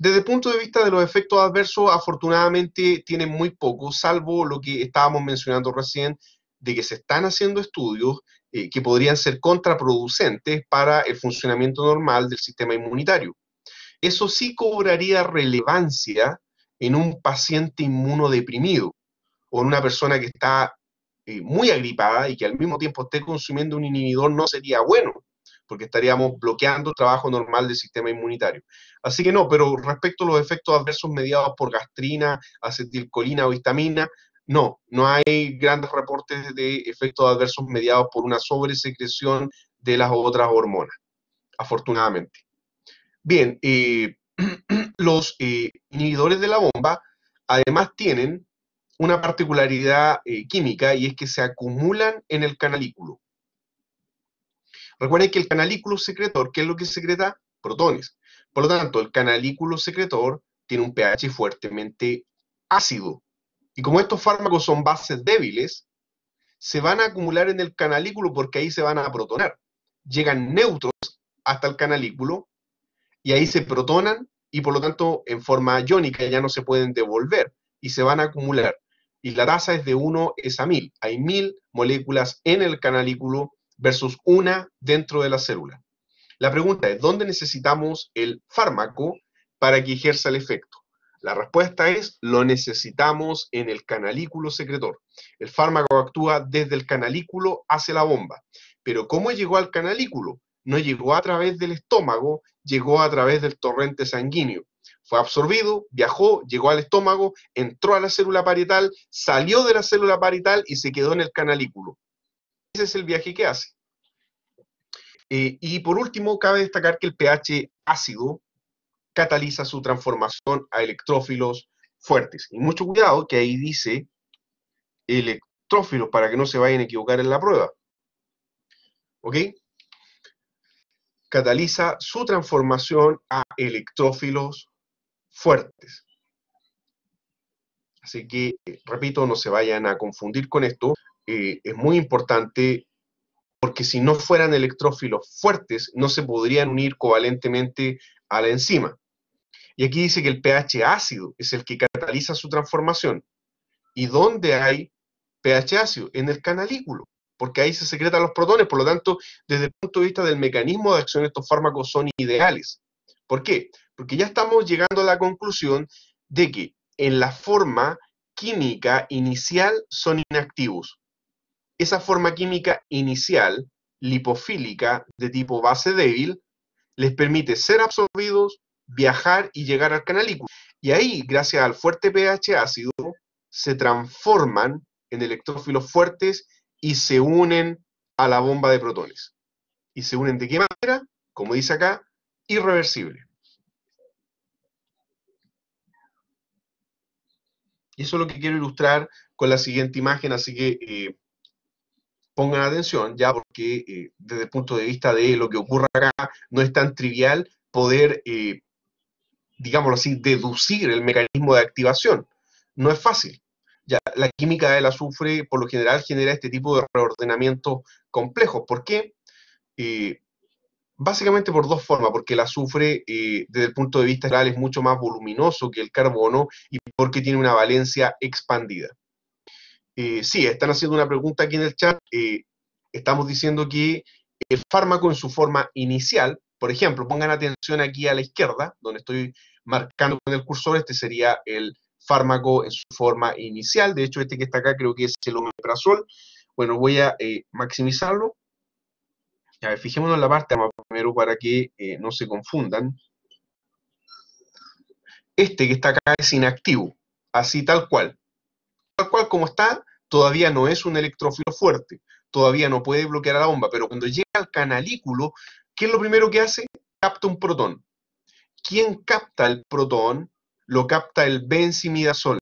Desde el punto de vista de los efectos adversos, afortunadamente tienen muy poco, salvo lo que estábamos mencionando recién, de que se están haciendo estudios eh, que podrían ser contraproducentes para el funcionamiento normal del sistema inmunitario. Eso sí cobraría relevancia en un paciente inmunodeprimido o en una persona que está eh, muy agripada y que al mismo tiempo esté consumiendo un inhibidor no sería bueno porque estaríamos bloqueando el trabajo normal del sistema inmunitario. Así que no, pero respecto a los efectos adversos mediados por gastrina, acetilcolina o histamina, no, no hay grandes reportes de efectos adversos mediados por una sobresecreción de las otras hormonas, afortunadamente. Bien, eh, los eh, inhibidores de la bomba además tienen una particularidad eh, química y es que se acumulan en el canalículo. Recuerden que el canalículo secretor, ¿qué es lo que secreta? Protones. Por lo tanto, el canalículo secretor tiene un pH fuertemente ácido. Y como estos fármacos son bases débiles, se van a acumular en el canalículo porque ahí se van a protonar. Llegan neutros hasta el canalículo y ahí se protonan y por lo tanto en forma iónica ya no se pueden devolver y se van a acumular. Y la tasa es de 1 es a 1000. Hay 1000 moléculas en el canalículo versus una dentro de la célula. La pregunta es, ¿dónde necesitamos el fármaco para que ejerza el efecto? La respuesta es, lo necesitamos en el canalículo secretor. El fármaco actúa desde el canalículo hacia la bomba. Pero ¿cómo llegó al canalículo? No llegó a través del estómago, llegó a través del torrente sanguíneo. Fue absorbido, viajó, llegó al estómago, entró a la célula parietal, salió de la célula parietal y se quedó en el canalículo. Es el viaje que hace. Eh, y por último, cabe destacar que el pH ácido cataliza su transformación a electrófilos fuertes. Y mucho cuidado que ahí dice electrófilos para que no se vayan a equivocar en la prueba. ¿Ok? Cataliza su transformación a electrófilos fuertes. Así que, repito, no se vayan a confundir con esto. Eh, es muy importante porque si no fueran electrófilos fuertes, no se podrían unir covalentemente a la enzima. Y aquí dice que el pH ácido es el que cataliza su transformación. ¿Y dónde hay pH ácido? En el canalículo, porque ahí se secretan los protones. Por lo tanto, desde el punto de vista del mecanismo de acción, estos fármacos son ideales. ¿Por qué? Porque ya estamos llegando a la conclusión de que en la forma química inicial son inactivos. Esa forma química inicial, lipofílica, de tipo base débil, les permite ser absorbidos, viajar y llegar al canalículo. Y ahí, gracias al fuerte pH ácido, se transforman en electrófilos fuertes y se unen a la bomba de protones. ¿Y se unen de qué manera? Como dice acá, irreversible. Y eso es lo que quiero ilustrar con la siguiente imagen, así que eh, pongan atención ya porque eh, desde el punto de vista de lo que ocurre acá, no es tan trivial poder eh, digámoslo así, deducir el mecanismo de activación. No es fácil. Ya, la química del azufre por lo general genera este tipo de reordenamientos complejos. ¿Por qué? Eh, básicamente por dos formas, porque el azufre desde el punto de vista general es mucho más voluminoso que el carbono y porque tiene una valencia expandida. Eh, sí, están haciendo una pregunta aquí en el chat. estamos diciendo que el fármaco en su forma inicial, por ejemplo, pongan atención aquí a la izquierda, donde estoy marcando con el cursor, este sería el fármaco en su forma inicial. De hecho, este que está acá creo que es el omeprazol. Bueno, voy a eh, maximizarlo. A ver, fijémonos en la parte primero para que eh, no se confundan. Este que está acá es inactivo, así tal cual. Tal cual como está, todavía no es un electrófilo fuerte, todavía no puede bloquear a la bomba, pero cuando llega al canalículo, ¿qué es lo primero que hace? Capta un protón. ¿Quién capta el protón? Lo capta el benzimidazol.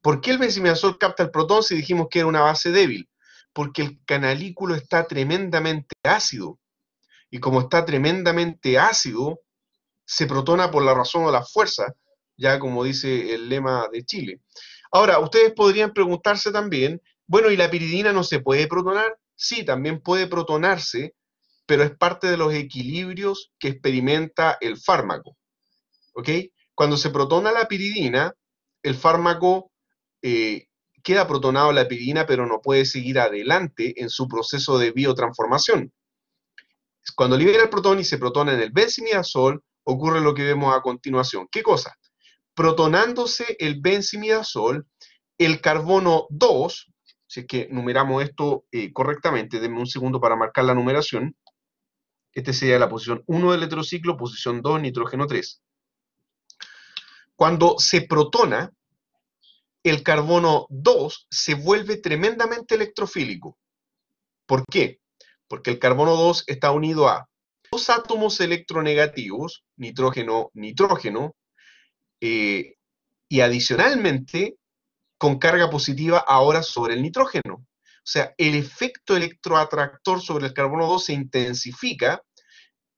¿Por qué el benzimidazol capta el protón si dijimos que era una base débil? Porque el canalículo está tremendamente ácido. Y como está tremendamente ácido, se protona por la razón o la fuerza, ya como dice el lema de Chile. Ahora, ustedes podrían preguntarse también, bueno, ¿y la piridina no se puede protonar? Sí, también puede protonarse, pero es parte de los equilibrios que experimenta el fármaco. ¿Ok? Cuando se protona la piridina, el fármaco eh, queda protonado la piridina, pero no puede seguir adelante en su proceso de biotransformación. Cuando libera el protón y se protona en el benzimidazol, ocurre lo que vemos a continuación. ¿Qué cosa? Protonándose el benzimidazol, el carbono 2, si es que numeramos esto eh, correctamente, denme un segundo para marcar la numeración, este sería la posición 1 del heterociclo, posición 2, nitrógeno 3. Cuando se protona, el carbono 2 se vuelve tremendamente electrofílico. ¿Por qué? Porque el carbono 2 está unido a dos átomos electronegativos, nitrógeno, nitrógeno, eh, y adicionalmente con carga positiva ahora sobre el nitrógeno. O sea, el efecto electroatractor sobre el carbono 2 se intensifica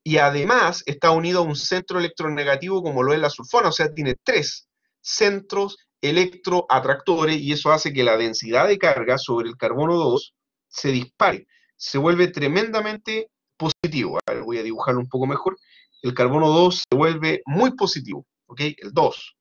y además está unido a un centro electronegativo como lo es la sulfona, o sea, tiene tres centros electroatractores y eso hace que la densidad de carga sobre el carbono 2 se dispare, se vuelve tremendamente positivo. A ver, voy a dibujarlo un poco mejor. El carbono 2 se vuelve muy positivo, ¿ok? El 2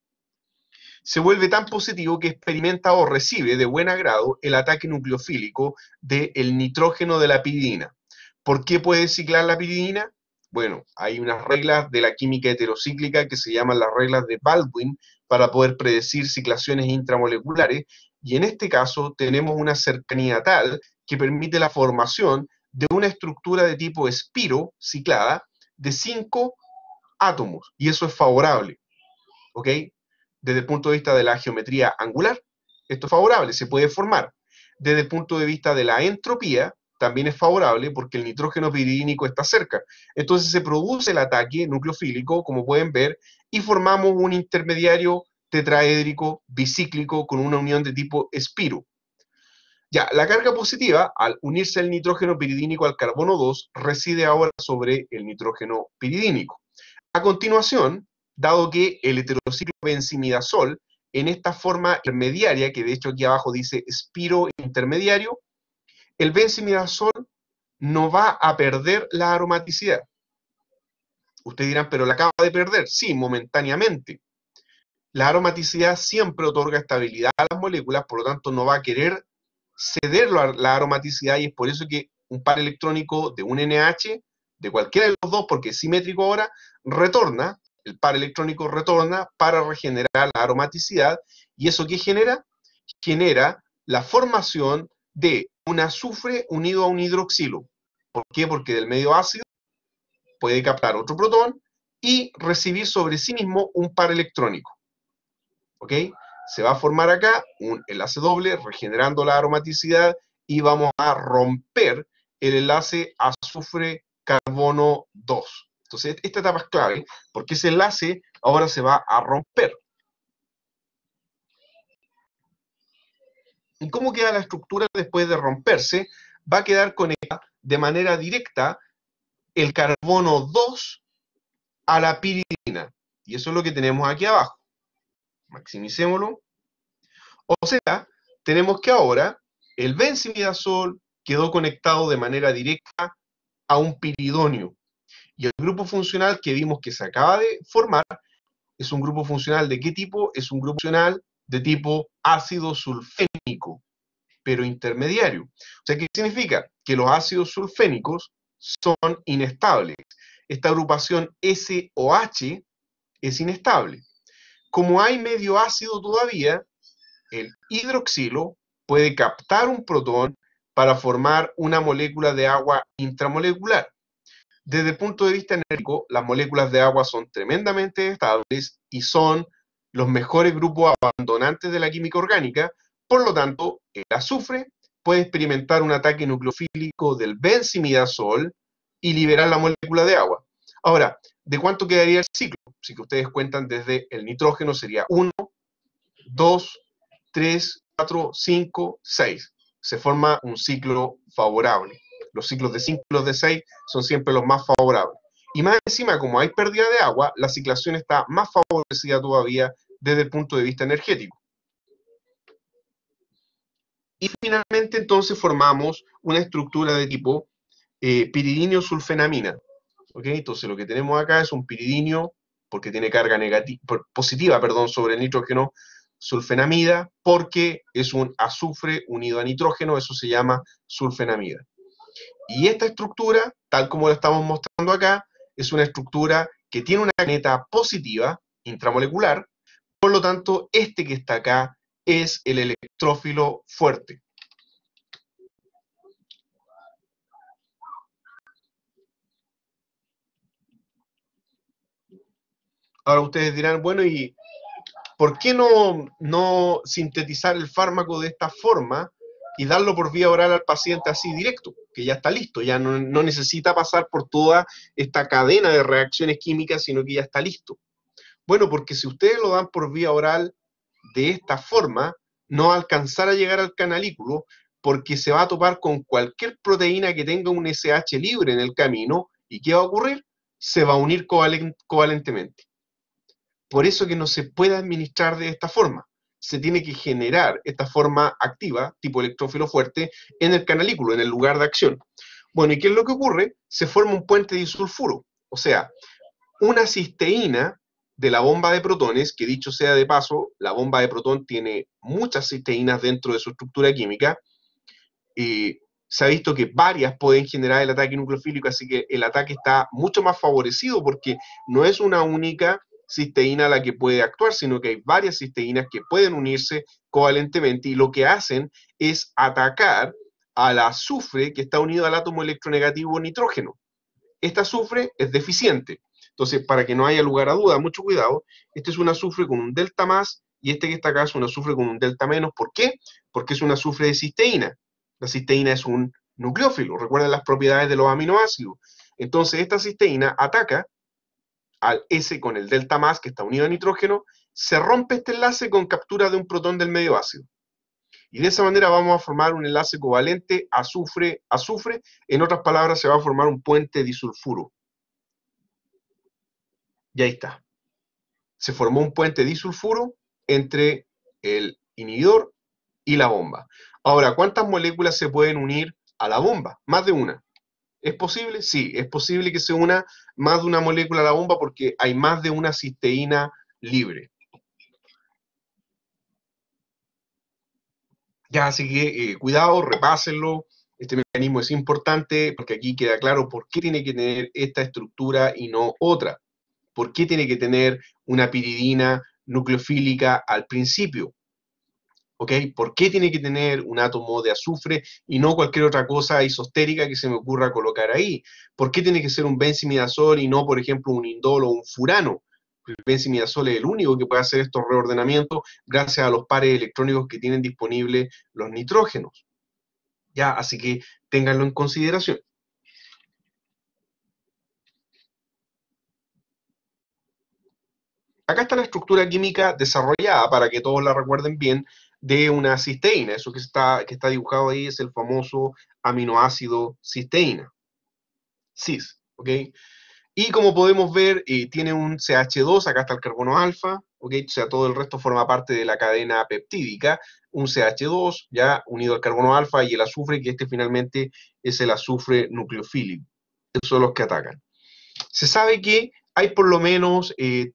se vuelve tan positivo que experimenta o recibe de buen agrado el ataque nucleofílico del nitrógeno de la piridina. ¿Por qué puede ciclar la piridina? Bueno, hay unas reglas de la química heterocíclica que se llaman las reglas de Baldwin para poder predecir ciclaciones intramoleculares y en este caso tenemos una cercanía tal que permite la formación de una estructura de tipo espiro ciclada de cinco átomos y eso es favorable. ¿Ok? desde el punto de vista de la geometría angular, esto es favorable, se puede formar. Desde el punto de vista de la entropía, también es favorable porque el nitrógeno piridínico está cerca. Entonces se produce el ataque nucleofílico, como pueden ver, y formamos un intermediario tetraédrico bicíclico con una unión de tipo espiro. Ya, la carga positiva, al unirse el nitrógeno piridínico al carbono 2, reside ahora sobre el nitrógeno piridínico. A continuación, dado que el heterociclo benzimidazol, en esta forma intermediaria, que de hecho aquí abajo dice espiro intermediario, el benzimidazol no va a perder la aromaticidad. Ustedes dirán, pero la acaba de perder. Sí, momentáneamente. La aromaticidad siempre otorga estabilidad a las moléculas, por lo tanto no va a querer ceder la aromaticidad y es por eso que un par electrónico de un NH, de cualquiera de los dos, porque es simétrico ahora, retorna, el par electrónico retorna para regenerar la aromaticidad y eso que genera? Genera la formación de un azufre unido a un hidroxilo. ¿Por qué? Porque del medio ácido puede captar otro protón y recibir sobre sí mismo un par electrónico. ¿Ok? Se va a formar acá un enlace doble regenerando la aromaticidad y vamos a romper el enlace azufre-carbono 2. Entonces, esta etapa es clave porque ese enlace ahora se va a romper. ¿Y cómo queda la estructura después de romperse? Va a quedar conectada de manera directa el carbono 2 a la piridina. Y eso es lo que tenemos aquí abajo. Maximicémoslo. O sea, tenemos que ahora el benzimidazol quedó conectado de manera directa a un piridonio. Y el grupo funcional que vimos que se acaba de formar es un grupo funcional de qué tipo? Es un grupo funcional de tipo ácido sulfénico, pero intermediario. O sea, ¿qué significa? Que los ácidos sulfénicos son inestables. Esta agrupación SOH es inestable. Como hay medio ácido todavía, el hidroxilo puede captar un protón para formar una molécula de agua intramolecular. Desde el punto de vista energético, las moléculas de agua son tremendamente estables y son los mejores grupos abandonantes de la química orgánica, por lo tanto, el azufre puede experimentar un ataque nucleofílico del benzimidazol y liberar la molécula de agua. Ahora, ¿de cuánto quedaría el ciclo? Si que ustedes cuentan desde el nitrógeno sería 1, 2, 3, 4, 5, 6. Se forma un ciclo favorable. Los ciclos de 5 y los de 6 son siempre los más favorables. Y más encima, como hay pérdida de agua, la ciclación está más favorecida todavía desde el punto de vista energético. Y finalmente entonces formamos una estructura de tipo eh, piridinio sulfenamina. Entonces lo que tenemos acá es un piridinio, porque tiene carga negativa, positiva perdón, sobre el nitrógeno, sulfenamida, porque es un azufre unido a nitrógeno, eso se llama sulfenamida. Y esta estructura, tal como la estamos mostrando acá, es una estructura que tiene una neta positiva intramolecular, por lo tanto, este que está acá es el electrófilo fuerte. Ahora ustedes dirán, bueno, ¿y por qué no, no sintetizar el fármaco de esta forma y darlo por vía oral al paciente así directo, que ya está listo, ya no, no, necesita pasar por toda esta cadena de reacciones químicas, sino que ya está listo. Bueno, porque si ustedes lo dan por vía oral de esta forma, no va a alcanzar a llegar al canalículo, porque se va a topar con cualquier proteína que tenga un SH libre en el camino, ¿y qué va a ocurrir? Se va a unir covalentemente. Por eso que no se puede administrar de esta forma se tiene que generar esta forma activa, tipo electrófilo fuerte, en el canalículo, en el lugar de acción. Bueno, ¿y qué es lo que ocurre? Se forma un puente disulfuro, o sea, una cisteína de la bomba de protones, que dicho sea de paso, la bomba de protón tiene muchas cisteínas dentro de su estructura química, y se ha visto que varias pueden generar el ataque nucleofílico, así que el ataque está mucho más favorecido porque no es una única cisteína la que puede actuar, sino que hay varias cisteínas que pueden unirse covalentemente y lo que hacen es atacar al azufre que está unido al átomo electronegativo nitrógeno. Este azufre es deficiente. Entonces, para que no haya lugar a duda, mucho cuidado, este es un azufre con un delta más y este que está acá es un azufre con un delta menos. ¿Por qué? Porque es un azufre de cisteína. La cisteína es un nucleófilo, recuerden las propiedades de los aminoácidos. Entonces, esta cisteína ataca al S con el delta más que está unido a nitrógeno se rompe este enlace con captura de un protón del medio ácido. Y de esa manera vamos a formar un enlace covalente azufre-azufre. En otras palabras, se va a formar un puente disulfuro. Y ahí está. Se formó un puente disulfuro entre el inhibidor y la bomba. Ahora, ¿cuántas moléculas se pueden unir a la bomba? Más de una. ¿Es posible? Sí, es posible que se una más de una molécula a la bomba porque hay más de una cisteína libre. Ya, así que eh, cuidado, repásenlo. Este mecanismo es importante porque aquí queda claro por qué tiene que tener esta estructura y no otra. ¿Por qué tiene que tener una piridina nucleofílica al principio? ¿Ok? ¿Por qué tiene que tener un átomo de azufre y no cualquier otra cosa isostérica que se me ocurra colocar ahí? ¿Por qué tiene que ser un benzimidazol y no, por ejemplo, un indol o un furano? El benzimidazol es el único que puede hacer estos reordenamientos gracias a los pares electrónicos que tienen disponibles los nitrógenos. Ya, así que ténganlo en consideración. Acá está la estructura química desarrollada para que todos la recuerden bien de una cisteína. Eso que está, que está dibujado ahí es el famoso aminoácido cisteína. Cis, ¿ok? Y como podemos ver, eh, tiene un CH2, acá está el carbono alfa, ¿ok? O sea, todo el resto forma parte de la cadena peptídica, un CH2, ya unido al carbono alfa y el azufre, que este finalmente es el azufre nucleofílico. Esos son los que atacan. Se sabe que hay por lo menos eh,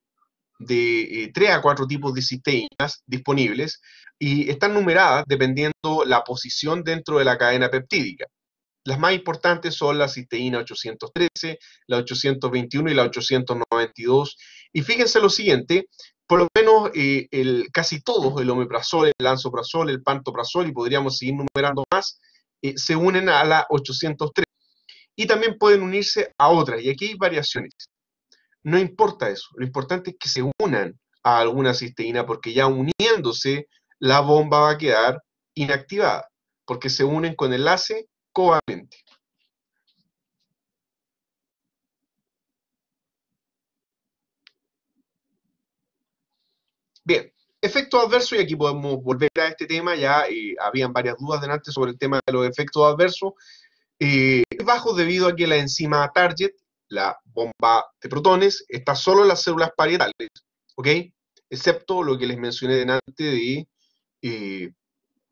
de 3 eh, a 4 tipos de cisteínas disponibles y están numeradas dependiendo la posición dentro de la cadena peptídica. Las más importantes son la cisteína 813, la 821 y la 892. Y fíjense lo siguiente, por lo menos eh, el, casi todos, el omeprazol, el lansoprazol, el pantoprazol, y podríamos seguir numerando más, eh, se unen a la 803. Y también pueden unirse a otras, y aquí hay variaciones. No importa eso, lo importante es que se unan a alguna cisteína, porque ya uniéndose la bomba va a quedar inactivada, porque se unen con enlace covalente. Bien, efectos adversos, y aquí podemos volver a este tema, ya eh, habían varias dudas delante sobre el tema de los efectos adversos. Eh, es bajo debido a que la enzima target, la bomba de protones, está solo en las células parietales, ¿ok? Excepto lo que les mencioné delante de eh,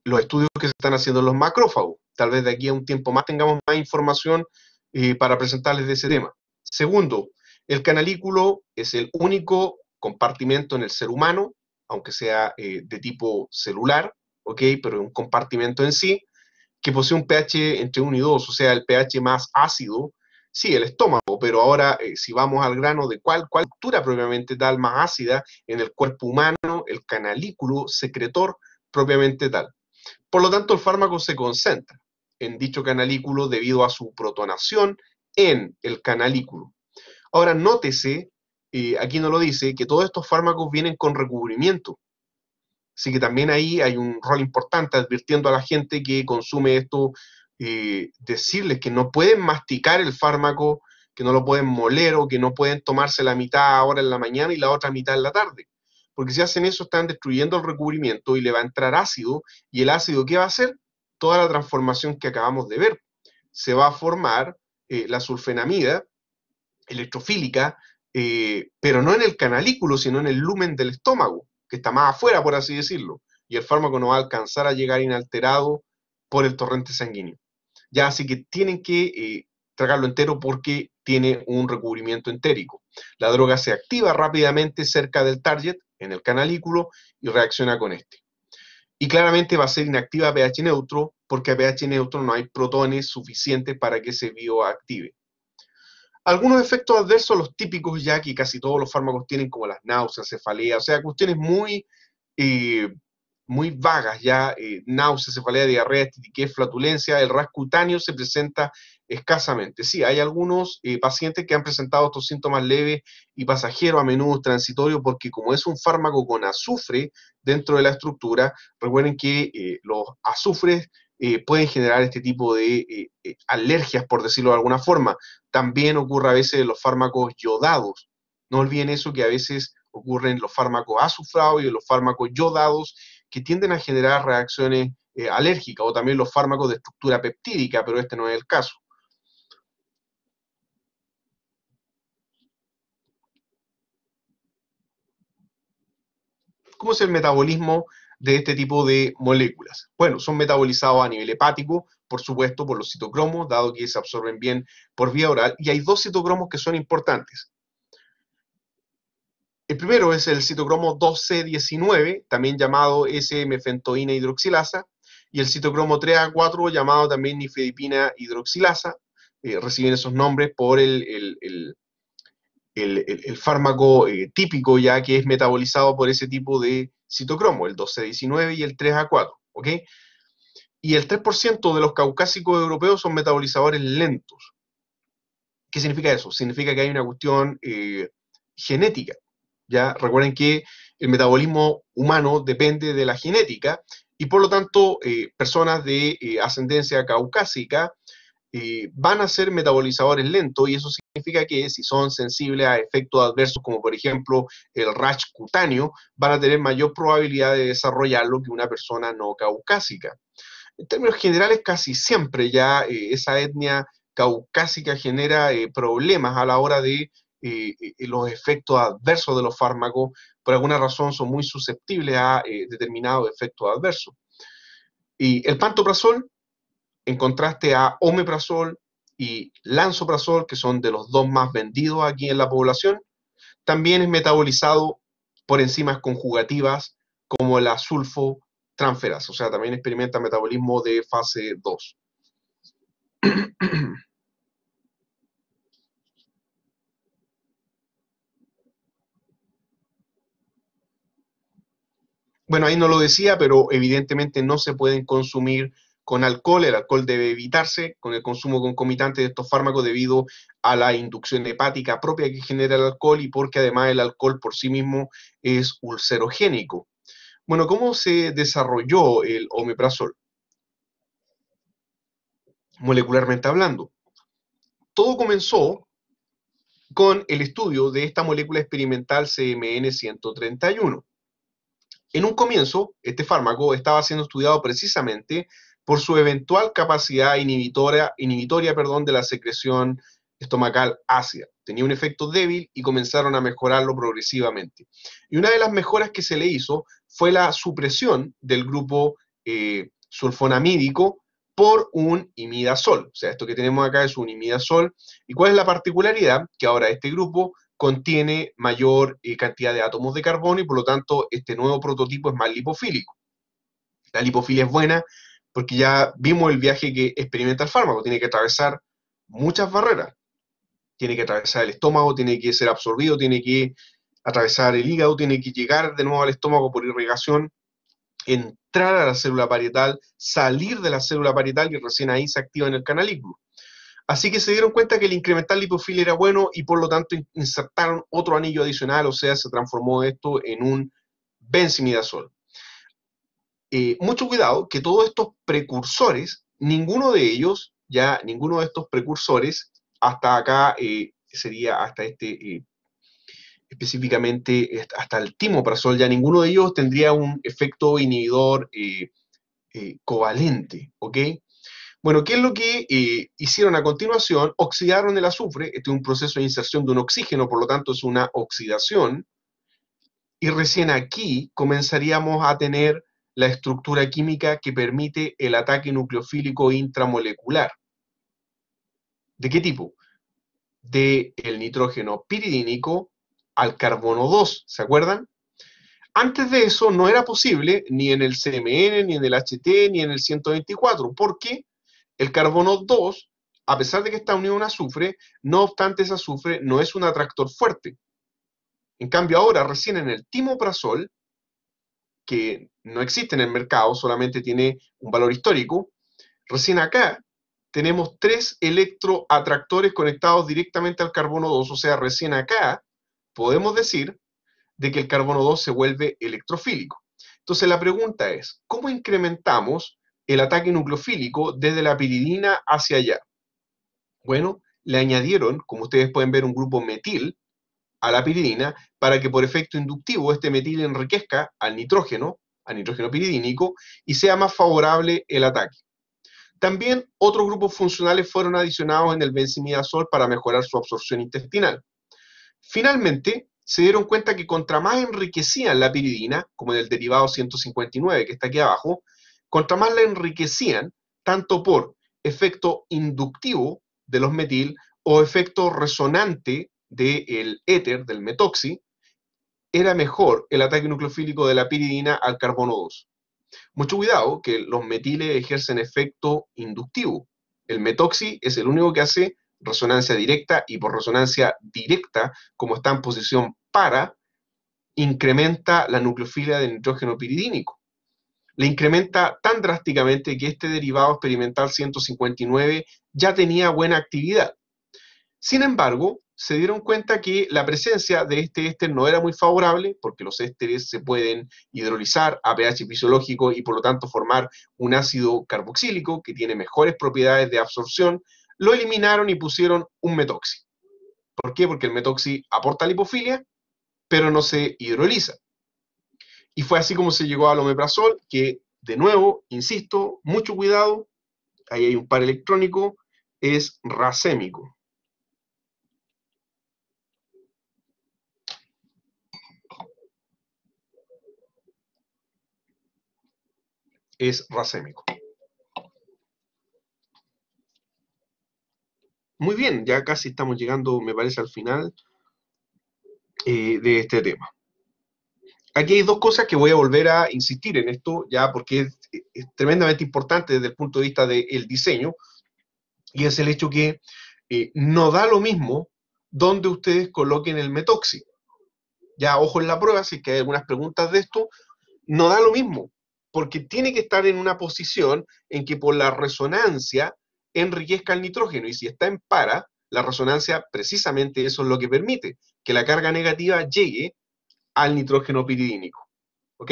los estudios que se están haciendo en los macrófagos. Tal vez de aquí a un tiempo más tengamos más información eh, para presentarles de ese tema. Segundo, el canalículo es el único compartimento en el ser humano, aunque sea eh, de tipo celular, ¿ok? Pero un compartimento en sí, que posee un pH entre 1 y 2, o sea, el pH más ácido, sí, el estómago, pero ahora si vamos al grano de cuál, cuál cultura propiamente tal más ácida en el cuerpo humano, el canalículo secretor propiamente tal. Por lo tanto, el fármaco se concentra en dicho canalículo debido a su protonación en el canalículo. Ahora, nótese, eh, aquí no lo dice, que todos estos fármacos vienen con recubrimiento. Así que también ahí hay un rol importante advirtiendo a la gente que consume esto, eh, decirles que no pueden masticar el fármaco, que no lo pueden moler o que no pueden tomarse la mitad ahora en la mañana y la otra mitad en la tarde porque si hacen eso están destruyendo el recubrimiento y le va a entrar ácido, y el ácido, ¿qué va a hacer? Toda la transformación que acabamos de ver. Se va a formar eh, la sulfenamida electrofílica, eh, pero no en el canalículo, sino en el lumen del estómago, que está más afuera, por así decirlo, y el fármaco no va a alcanzar a llegar inalterado por el torrente sanguíneo. Ya, así que tienen que eh, tragarlo entero porque tiene un recubrimiento entérico. La droga se activa rápidamente cerca del target en el canalículo y reacciona con este. Y claramente va a ser inactiva a pH neutro porque a pH neutro no hay protones suficientes para que se bioactive. Algunos efectos adversos, los típicos ya que casi todos los fármacos tienen, como las náuseas, cefalea, o sea, cuestiones muy, eh, muy vagas ya, eh, náuseas, cefalea, diarrea, estitiquez, flatulencia, el ras cutáneo se presenta escasamente. Sí, hay algunos eh, pacientes que han presentado estos síntomas leves y pasajeros, a menudo transitorios, porque como es un fármaco con azufre dentro de la estructura, recuerden que eh, los azufres pueden generar este tipo de alergias, por decirlo de alguna forma. También ocurre a veces en los fármacos yodados. No olviden eso que a veces ocurren en los fármacos azufrados y los fármacos yodados que tienden a generar reacciones eh, alérgicas o también los fármacos de estructura peptídica, pero este no es el caso. ¿Cómo es el metabolismo de este tipo de moléculas? Bueno, son metabolizados a nivel hepático, por supuesto, por los citocromos, dado que se absorben bien por vía oral, y hay dos citocromos que son importantes. El primero es el citocromo 2C19, también llamado SM-fentoína hidroxilasa, y el citocromo 3A4, llamado también nifedipina hidroxilasa. Eh, reciben esos nombres por el, el, fármaco eh, típico ya que es metabolizado por ese tipo de citocromo, el 2C19 y el 3A4, ¿ok? Y el 3% de los caucásicos europeos son metabolizadores lentos. ¿Qué significa eso? Significa que hay una cuestión eh, genética. Ya recuerden que el metabolismo humano depende de la genética y por lo tanto eh, personas de ascendencia caucásica van a ser metabolizadores lentos y eso significa que si son sensibles a efectos adversos como por ejemplo el rash cutáneo, van a tener mayor probabilidad de desarrollarlo que una persona no caucásica. En términos generales, casi siempre ya eh, esa etnia caucásica genera eh, problemas a la hora de eh, los efectos adversos de los fármacos, por alguna razón son muy susceptibles a determinados efectos adversos. Y el pantoprazol en contraste a omeprazol y lansoprazol, que son de los dos más vendidos aquí en la población, también es metabolizado por enzimas conjugativas como la sulfotransferasa, o sea, también experimenta metabolismo de fase 2. Bueno, ahí no lo decía, pero evidentemente no se pueden consumir con alcohol. El alcohol debe evitarse con el consumo concomitante de estos fármacos debido a la inducción hepática propia que genera el alcohol y porque además el alcohol por sí mismo es ulcerogénico. Bueno, ¿cómo se desarrolló el omeprazol? Molecularmente hablando. Todo comenzó con el estudio de esta molécula experimental CMN131. En un comienzo, este fármaco estaba siendo estudiado precisamente por su eventual capacidad inhibitoria, inhibitoria perdón, de la secreción estomacal ácida. Tenía un efecto débil y comenzaron a mejorarlo progresivamente. Y una de las mejoras que se le hizo fue la supresión del grupo eh, sulfonamídico por un imidazol. O sea, esto que tenemos acá es un imidazol. ¿Y cuál es la particularidad? Que ahora este grupo contiene mayor eh, cantidad de átomos de carbono y por lo tanto este nuevo prototipo es más lipofílico. La lipofilia es buena porque ya vimos el viaje que experimenta el fármaco, tiene que atravesar muchas barreras, tiene que atravesar el estómago, tiene que ser absorbido, tiene que atravesar el hígado, tiene que llegar de nuevo al estómago por irrigación, entrar a la célula parietal, salir de la célula parietal y recién ahí se activa en el canalículo. Así que se dieron cuenta que el incremental lipofilia era bueno y por lo tanto insertaron otro anillo adicional, o sea, se transformó esto en un benzimidazol. Eh, mucho cuidado que todos estos precursores, ninguno de ellos, ya ninguno de estos precursores, hasta acá eh, sería hasta este, eh, específicamente hasta el timoprazol, ya ninguno de ellos tendría un efecto inhibidor covalente, ¿ok? Bueno, ¿qué es lo que hicieron a continuación? Oxidaron el azufre, este es un proceso de inserción de un oxígeno, por lo tanto es una oxidación, y recién aquí comenzaríamos a tener la estructura química que permite el ataque nucleofílico intramolecular. ¿De qué tipo? De el nitrógeno piridínico al carbono 2, ¿se acuerdan? Antes de eso no era posible ni en el CMN, ni en el HT, ni en el 124, porque el carbono 2, a pesar de que está unido a un azufre, no obstante ese azufre no es un atractor fuerte. En cambio ahora, recién en el timoprazol, que no existe en el mercado, solamente tiene un valor histórico. Recién acá tenemos tres electroatractores conectados directamente al carbono 2, o sea, recién acá podemos decir de que el carbono 2 se vuelve electrofílico. Entonces la pregunta es, ¿cómo incrementamos el ataque nucleofílico desde la piridina hacia allá? Bueno, le añadieron, como ustedes pueden ver, un grupo metil a la piridina para que por efecto inductivo este metil enriquezca al nitrógeno, al nitrógeno piridínico, y sea más favorable el ataque. También otros grupos funcionales fueron adicionados en el benzimidazol para mejorar su absorción intestinal. Finalmente, se dieron cuenta que contra más enriquecían la piridina, como en el derivado 159 que está aquí abajo, contra más la enriquecían, tanto por efecto inductivo de los metil o efecto resonante del éter, del metoxi, era mejor el ataque nucleofílico de la piridina al carbono 2. Mucho cuidado que los metiles ejercen efecto inductivo. El metoxi es el único que hace resonancia directa y por resonancia directa, como está en posición para, incrementa la nucleofilia del nitrógeno piridínico. Le incrementa tan drásticamente que este derivado experimental 159 ya tenía buena actividad. Sin embargo, se dieron cuenta que la presencia de este éster no era muy favorable, porque los ésteres se pueden hidrolizar a pH fisiológico y por lo tanto formar un ácido carboxílico que tiene mejores propiedades de absorción, lo eliminaron y pusieron un metoxi. ¿Por qué? Porque el metoxi aporta lipofilia, pero no se hidroliza. Y fue así como se llegó al omeprazol, que de nuevo, insisto, mucho cuidado, ahí hay un par electrónico, es racémico. es racémico. Muy bien, ya casi estamos llegando, me parece, al final eh, de este tema. Aquí hay dos cosas que voy a volver a insistir en esto, ya porque es, tremendamente importante desde el punto de vista del diseño, y es el hecho que eh, no da lo mismo donde ustedes coloquen el metoxi. Ya, ojo en la prueba, si que hay algunas preguntas de esto, no da lo mismo porque tiene que estar en una posición en que por la resonancia enriquezca el nitrógeno. Y si está en para, la resonancia precisamente eso es lo que permite, que la carga negativa llegue al nitrógeno piridínico. ¿Ok?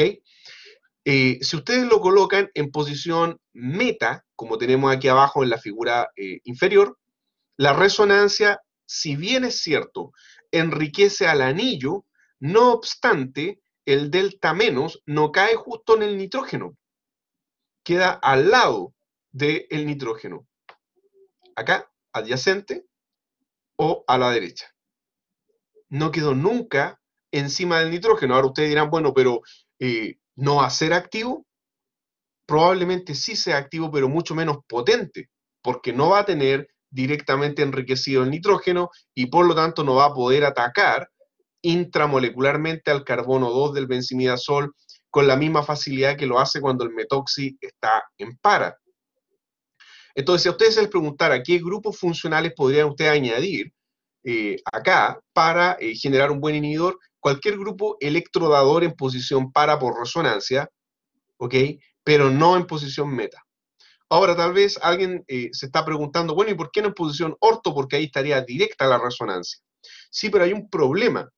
Eh, si ustedes lo colocan en posición meta, como tenemos aquí abajo en la figura eh, inferior, la resonancia, si bien es cierto, enriquece al anillo, no obstante, el delta menos no cae justo en el nitrógeno, queda al lado del nitrógeno. Acá, adyacente o a la derecha. No quedó nunca encima del nitrógeno. Ahora ustedes dirán, bueno, pero eh, ¿no va a ser activo? Probablemente sí sea activo, pero mucho menos potente, porque no va a tener directamente enriquecido el nitrógeno y por lo tanto no va a poder atacar intramolecularmente al carbono 2 del benzimidazol con la misma facilidad que lo hace cuando el metoxi está en para. Entonces, si a ustedes se les preguntara qué grupos funcionales podrían ustedes añadir eh, acá para eh, generar un buen inhibidor, cualquier grupo electrodador en posición para por resonancia, ¿ok? Pero no en posición meta. Ahora, tal vez alguien eh, se está preguntando, bueno, ¿y por qué no en posición orto? Porque ahí estaría directa la resonancia. Sí, pero hay un problema.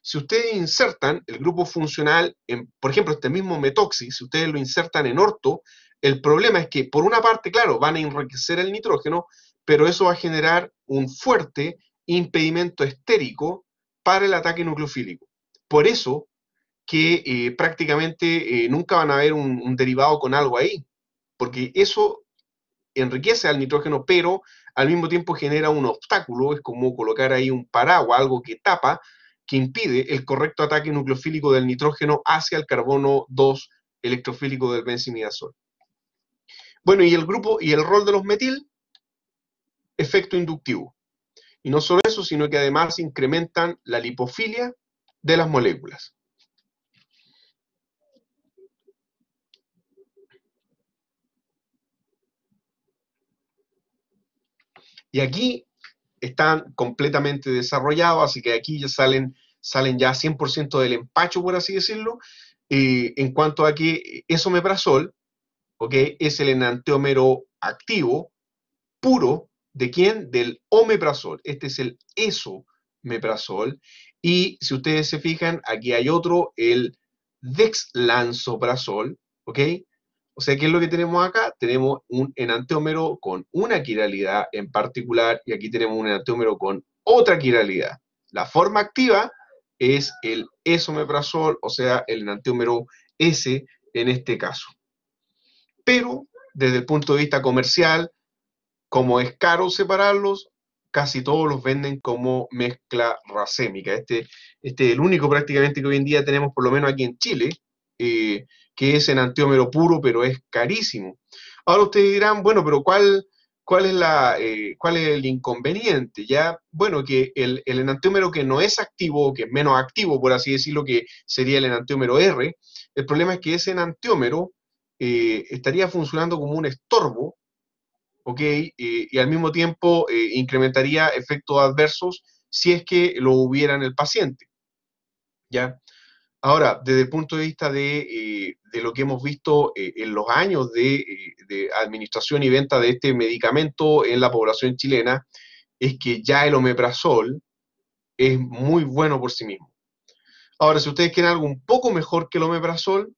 Si ustedes insertan el grupo funcional, por ejemplo, este mismo metoxi, si ustedes lo insertan en orto, el problema es que, por una parte, claro, van a enriquecer el nitrógeno, pero eso va a generar un fuerte impedimento estérico para el ataque nucleofílico. Por eso que eh, prácticamente eh, nunca van a un, un derivado con algo ahí, porque eso enriquece al nitrógeno, pero al mismo tiempo genera un obstáculo, es como colocar ahí un paraguas, algo que tapa que impide el correcto ataque nucleofílico del nitrógeno hacia el carbono 2 electrofílico del benzimidazol. Bueno, y el grupo y el rol de los metil, efecto inductivo. Y no solo eso, sino que además incrementan la lipofilia de las moléculas. Y aquí están completamente desarrollados, así que aquí ya salen, salen ya 100% del empacho, por así decirlo, eh, en cuanto a que esomeprazol, ¿ok? Es el enantiómero activo puro, ¿de quién? Del omeprazol. Este es el esomeprazol. Y si ustedes se fijan, aquí hay otro, el dexlansoprazol, ¿ok? O sea, ¿qué es lo que tenemos acá? Tenemos un enantiómero con una quiralidad en particular y aquí tenemos un enantiómero con otra quiralidad. La forma activa es el esomeprazol, o sea, el enantiómero S en este caso. Pero desde el punto de vista comercial, como es caro separarlos, casi todos los venden como mezcla racémica. Este, este es el único prácticamente que hoy en día tenemos, por lo menos aquí en Chile, eh, que es enantiómero puro, pero es carísimo. Ahora ustedes dirán, bueno, pero ¿cuál, cuál, es, la, eh, cuál es el inconveniente? Ya, bueno, que el, el, enantiómero que no es activo, que es menos activo, por así decirlo, que sería el enantiómero R, el problema es que ese enantiómero eh, estaría funcionando como un estorbo, ¿ok? y al mismo tiempo eh, incrementaría efectos adversos si es que lo hubiera en el paciente, ¿ya? Ahora, desde el punto de vista de, eh, lo que hemos visto eh, en los años de, de, administración y venta de este medicamento en la población chilena, es que ya el omeprazol es muy bueno por sí mismo. Ahora, si ustedes quieren algo un poco mejor que el omeprazol,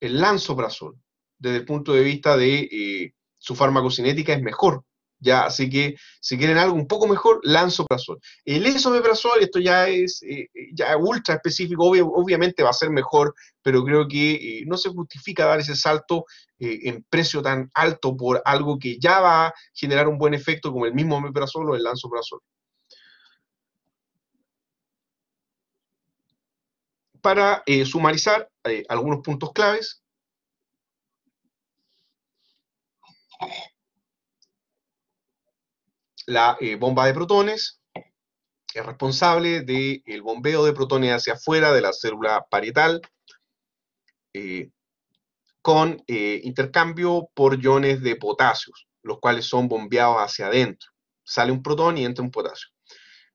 el lanzoprazol, desde el punto de vista de eh, su farmacocinética, es mejor. Ya, así que si quieren algo un poco mejor, lanzoprazol. El esomeprazol, esto ya es eh, ya ultra específico, obviamente va a ser mejor, pero creo que eh, no se justifica dar ese salto en precio tan alto por algo que ya va a generar un buen efecto como el mismo omeprazol o el lanzoprazol. Para sumarizar algunos puntos claves, la eh, bomba de protones es responsable del bombeo de protones hacia afuera de la célula parietal eh, con eh, intercambio por iones de potasio, los cuales son bombeados hacia adentro. Sale un protón y entra un potasio.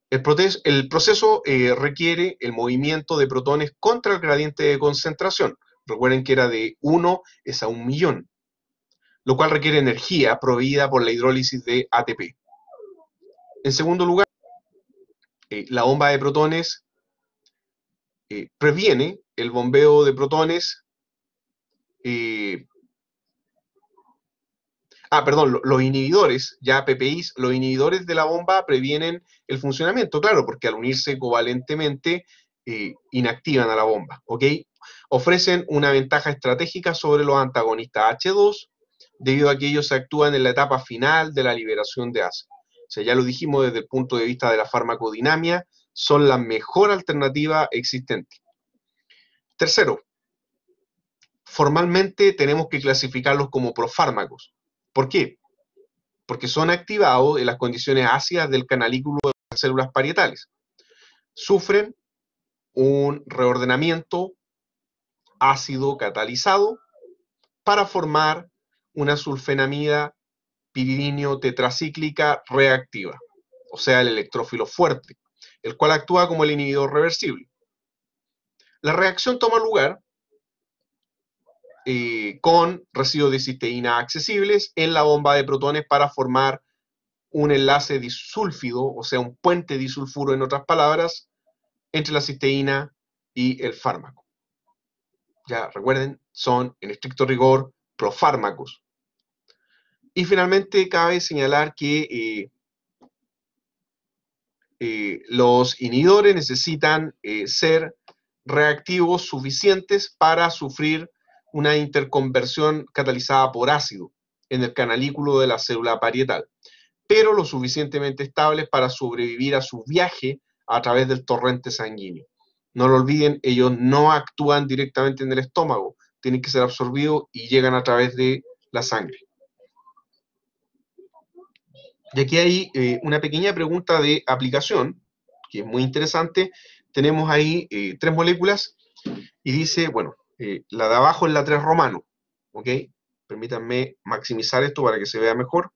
El, proceso requiere el movimiento de protones contra el gradiente de concentración. Recuerden que era de 1 es a 1 millón lo cual requiere energía proveída por la hidrólisis de ATP. En segundo lugar, eh, la bomba de protones eh, previene el bombeo de protones. Eh, ah, perdón, los inhibidores, ya PPIs, los inhibidores de la bomba previenen el funcionamiento, claro, porque al unirse covalentemente inactivan a la bomba, ¿ok? Ofrecen una ventaja estratégica sobre los antagonistas H2 debido a que ellos actúan en la etapa final de la liberación de ácido. O sea, ya lo dijimos desde el punto de vista de la farmacodinamia, son la mejor alternativa existente. Tercero, formalmente tenemos que clasificarlos como profármacos. ¿Por qué? Porque son activados en las condiciones ácidas del canalículo de las células parietales. Sufren un reordenamiento ácido catalizado para formar una sulfenamida piridinio tetracíclica reactiva, o sea, el electrófilo fuerte, el cual actúa como el inhibidor reversible. La reacción toma lugar eh, con residuos de cisteína accesibles en la bomba de protones para formar un enlace disúlfido, o sea, un puente disulfuro, en otras palabras, entre la cisteína y el fármaco. Ya recuerden, son en estricto rigor profármacos. Y finalmente cabe señalar que eh, eh, los inhibidores necesitan eh, ser reactivos suficientes para sufrir una interconversión catalizada por ácido en el canalículo de la célula parietal, pero lo suficientemente estables para sobrevivir a su viaje a través del torrente sanguíneo. No lo olviden, ellos no actúan directamente en el estómago, tienen que ser absorbidos y llegan a través de la sangre. Y aquí hay eh, una pequeña pregunta de aplicación, que es muy interesante. Tenemos ahí eh, tres moléculas y dice, bueno, eh, la de abajo es la 3 romano, ¿ok? Permítanme maximizar esto para que se vea mejor.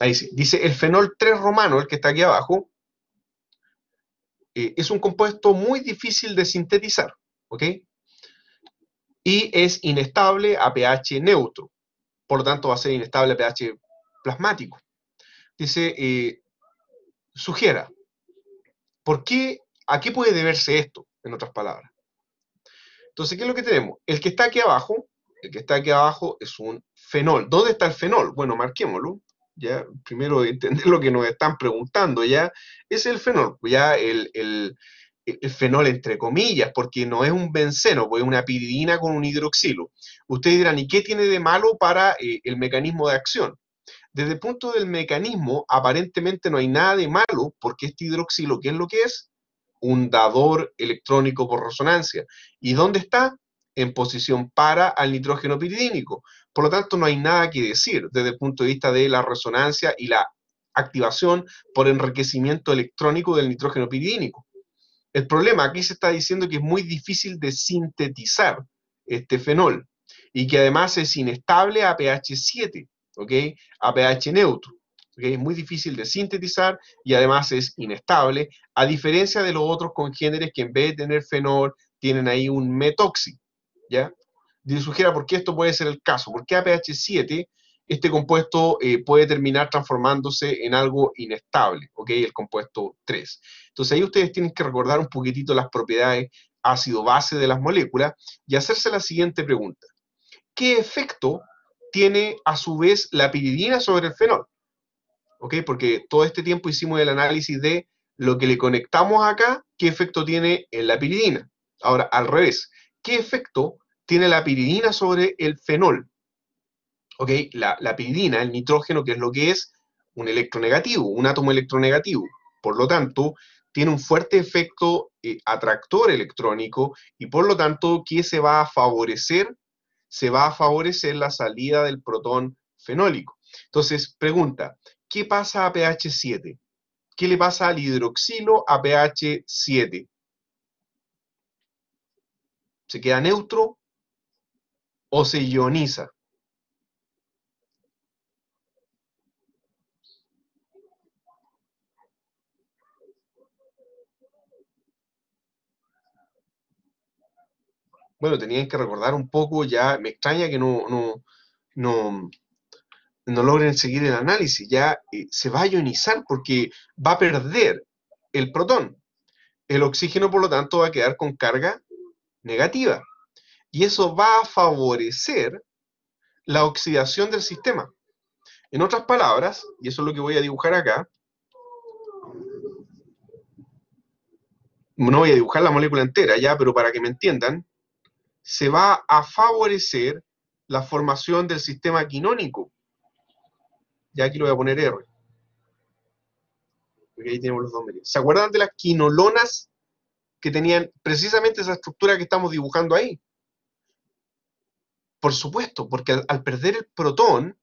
Ahí sí, dice el fenol 3 romano, el que está aquí abajo, es un compuesto muy difícil de sintetizar, ¿ok? Y es inestable a pH neutro, por lo tanto va a ser inestable a pH plasmático. Dice, eh, sugiera, ¿por qué, ¿a qué puede deberse esto, en otras palabras? Entonces, ¿qué es lo que tenemos? El que está aquí abajo, el que está aquí abajo es un fenol. ¿Dónde está el fenol? Bueno, marquémoslo. ya, primero entender lo que nos están preguntando, ya, es el fenol, ya el, el, fenol entre comillas, porque no es un benceno, pues es una piridina con un hidroxilo. Ustedes dirán, ¿y qué tiene de malo para eh, el mecanismo de acción? Desde el punto del mecanismo, aparentemente no hay nada de malo, porque este hidroxilo, ¿qué es lo que es? Un dador electrónico por resonancia. ¿Y dónde está? En posición para al nitrógeno piridínico. Por lo tanto, no hay nada que decir desde el punto de vista de la resonancia y la activación por enriquecimiento electrónico del nitrógeno piridínico. El problema aquí se está diciendo que es muy difícil de sintetizar este fenol y que además es inestable a pH 7, ¿ok? A pH neutro. Es muy difícil de sintetizar y además es inestable, a diferencia de los otros congéneres que en vez de tener fenol tienen ahí un metoxi, ¿ya? sugiera por qué esto puede ser el caso, porque a pH 7 este compuesto eh, puede terminar transformándose en algo inestable, ¿ok? El compuesto 3. Entonces ahí ustedes tienen que recordar un poquitito las propiedades ácido-base de las moléculas y hacerse la siguiente pregunta. ¿Qué efecto tiene a su vez la piridina sobre el fenol? ¿Ok? Porque todo este tiempo hicimos el análisis de lo que le conectamos acá, qué efecto tiene en la piridina. Ahora, al revés, ¿qué efecto tiene la piridina sobre el fenol. ¿Ok? La, piridina, el nitrógeno, que es lo que es un electronegativo, un átomo electronegativo. Por lo tanto, tiene un fuerte efecto eh, atractor electrónico y por lo tanto, ¿qué se va a favorecer? Se va a favorecer la salida del protón fenólico. Entonces, pregunta, ¿qué pasa a pH 7? ¿Qué le pasa al hidroxilo a pH 7? ¿Se queda neutro? o se ioniza. Bueno, tenían que recordar un poco, ya me extraña que no, no, no, no logren seguir el análisis, ya eh, se va a ionizar porque va a perder el protón. El oxígeno, por lo tanto, va a quedar con carga negativa. Y eso va a favorecer la oxidación del sistema. En otras palabras, y eso es lo que voy a dibujar acá, no voy a dibujar la molécula entera ya, pero para que me entiendan, se va a favorecer la formación del sistema quinónico. Ya aquí lo voy a poner R. Porque ahí tenemos los dos medios. ¿Se acuerdan de las quinolonas que tenían precisamente esa estructura que estamos dibujando ahí? Por supuesto, porque al, perder el protón,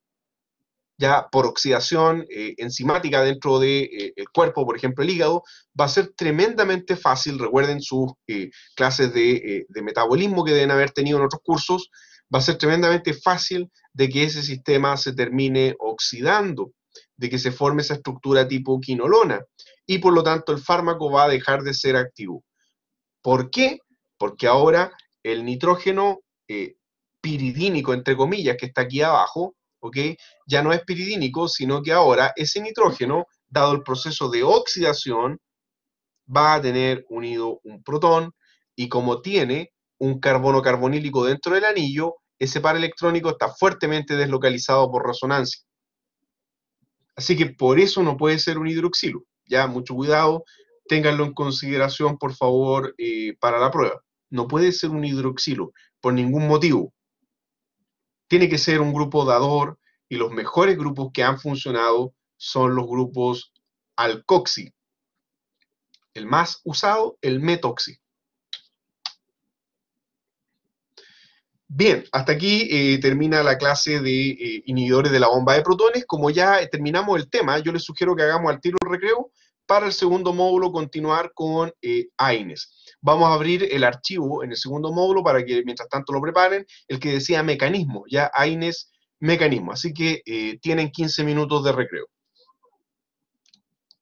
ya por oxidación eh, enzimática dentro del de, eh, cuerpo, por ejemplo el hígado, va a ser tremendamente fácil, recuerden sus eh, clases de, de, metabolismo que deben haber tenido en otros cursos, va a ser tremendamente fácil de que ese sistema se termine oxidando, de que se forme esa estructura tipo quinolona, y por lo tanto el fármaco va a dejar de ser activo. ¿Por qué? Porque ahora el nitrógeno piridínico, entre comillas, que está aquí abajo, Ya no es piridínico, sino que ahora ese nitrógeno, dado el proceso de oxidación, va a tener unido un protón y como tiene un carbono carbonílico dentro del anillo, ese par electrónico está fuertemente deslocalizado por resonancia. Así que por eso no puede ser un hidroxilo. Ya, mucho cuidado, ténganlo en consideración, por favor, eh, para la prueba. No puede ser un hidroxilo por ningún motivo tiene que ser un grupo dador y los mejores grupos que han funcionado son los grupos alcoxi. El más usado, el metoxi. Bien, hasta aquí eh, termina la clase de eh, inhibidores de la bomba de protones. Como ya terminamos el tema, yo les sugiero que hagamos al tiro el recreo para el segundo módulo continuar con eh, AINES. Vamos a abrir el archivo en el segundo módulo para que mientras tanto lo preparen, el que decía mecanismo, ya AINES mecanismo. Así que eh, tienen 15 minutos de recreo.